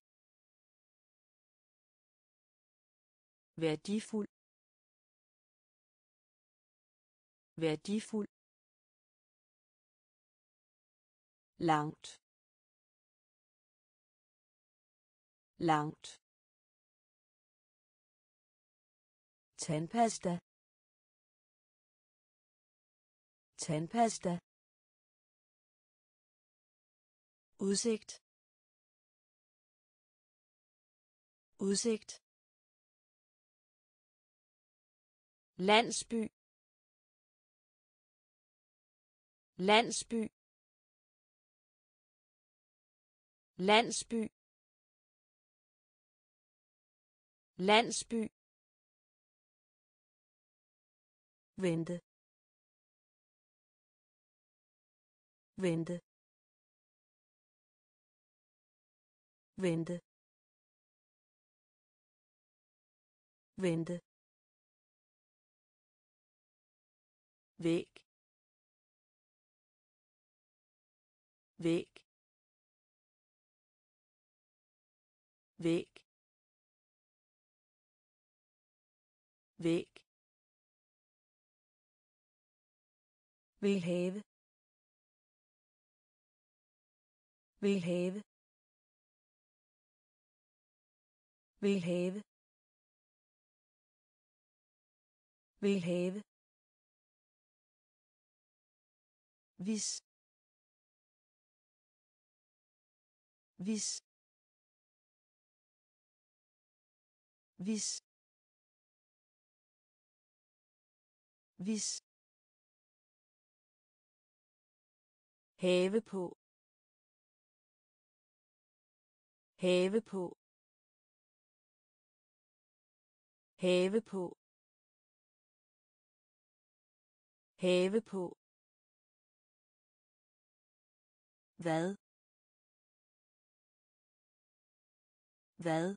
Værdifuld. Værdifuld. Langt. Langt. Tandpasta. Tandpasta. Udsigt. Udsigt. Landsby. Landsby. Landsby. Landsby. Vente. Vente. Vente vente væk væk væk væk vil have vil have vil have. Vil have. Hvis. Hvis. Hvis. Hvis. Have på. Have på. Have på. Have på. Hvad? Hvad?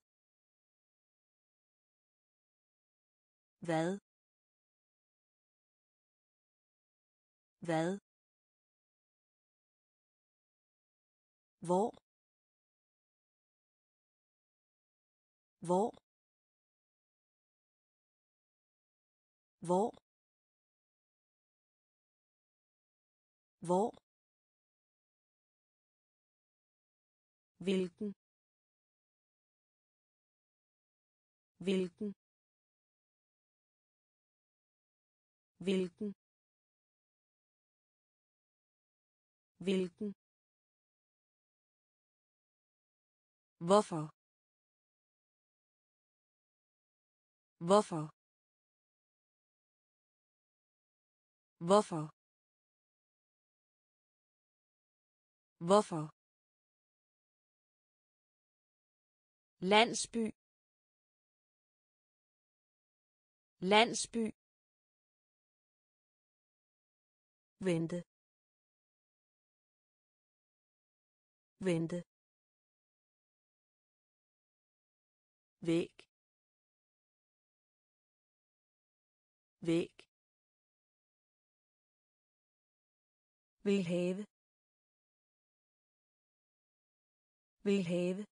Hvad? Hvad? Hvor? Hvor? Hvor hvor hvilken hvilken hvilken hvilken hvorfor? Hvorfor hvorfor? Hvorfor? Landsby. Landsby. Vente. Vente. Væg væg vil have. Vil have.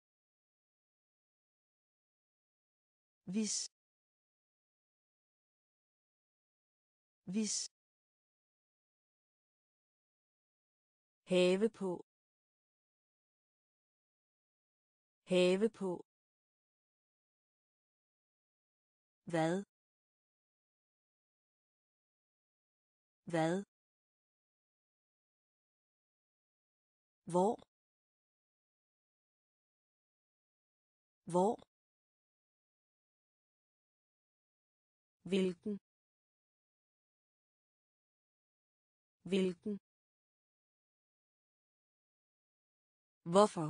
Hvis. Hvis. Have på. Have på. Hvad? Hvad? Hvor hvor hvilken hvilken hvorfor?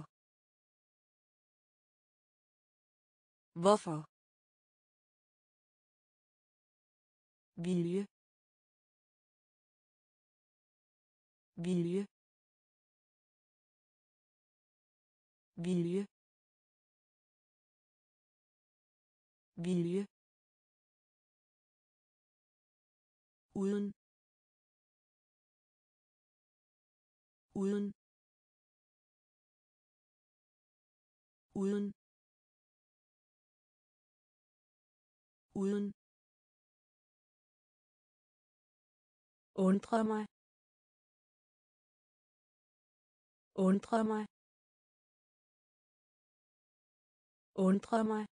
Hvorfor? Vilje. Vilje vilje. Vilje. Uden. Uden. Uden. Uden. Undre mig. Undre mig. Undre mig.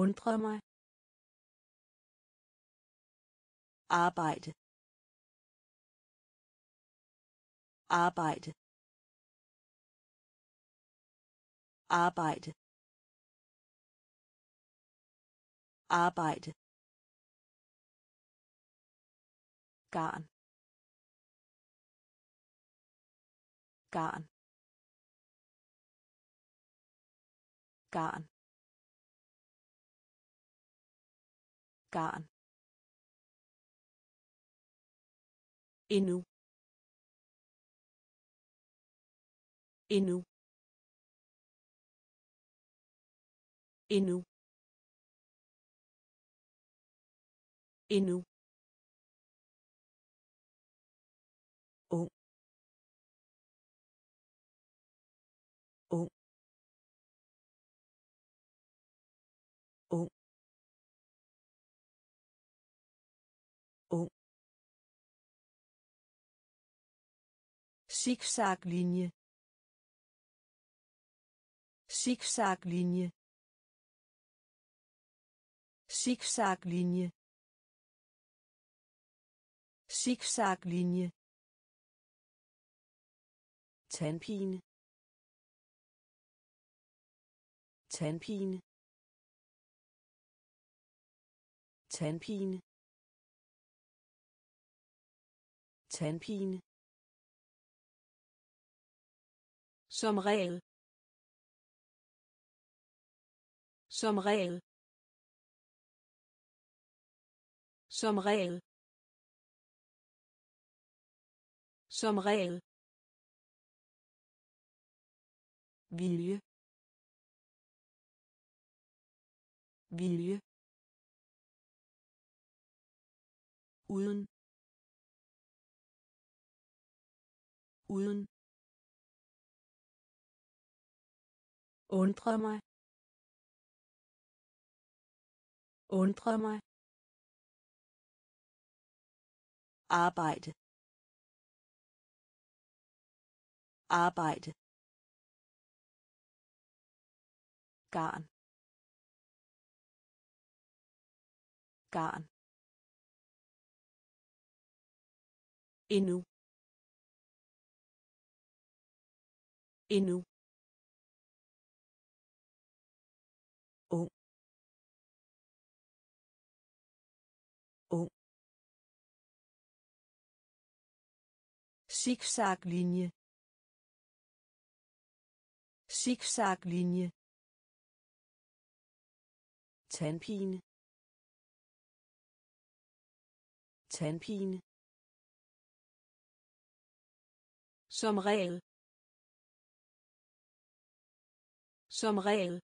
Undre mig. Arbejde. Arbejde. Arbejde. Arbejde. Garn. Garn. Garn garn endnu endnu endnu endnu zigzaglinje. Zigzaglinje. Zigzaglinje. Zigzaglinje. Tandpine. Tandpine. Tandpine. Tandpine. Som regel. Som regel. Som regel. Som regel. Vilje. Vilje. Uden. Uden. Undre mig. Undre mig. Arbejde. Arbejde. Garn. Garn. Endnu. Endnu. Zigzaglinje. Zigzaglinje. Tandpine. Tandpine. Som regel. Som regel.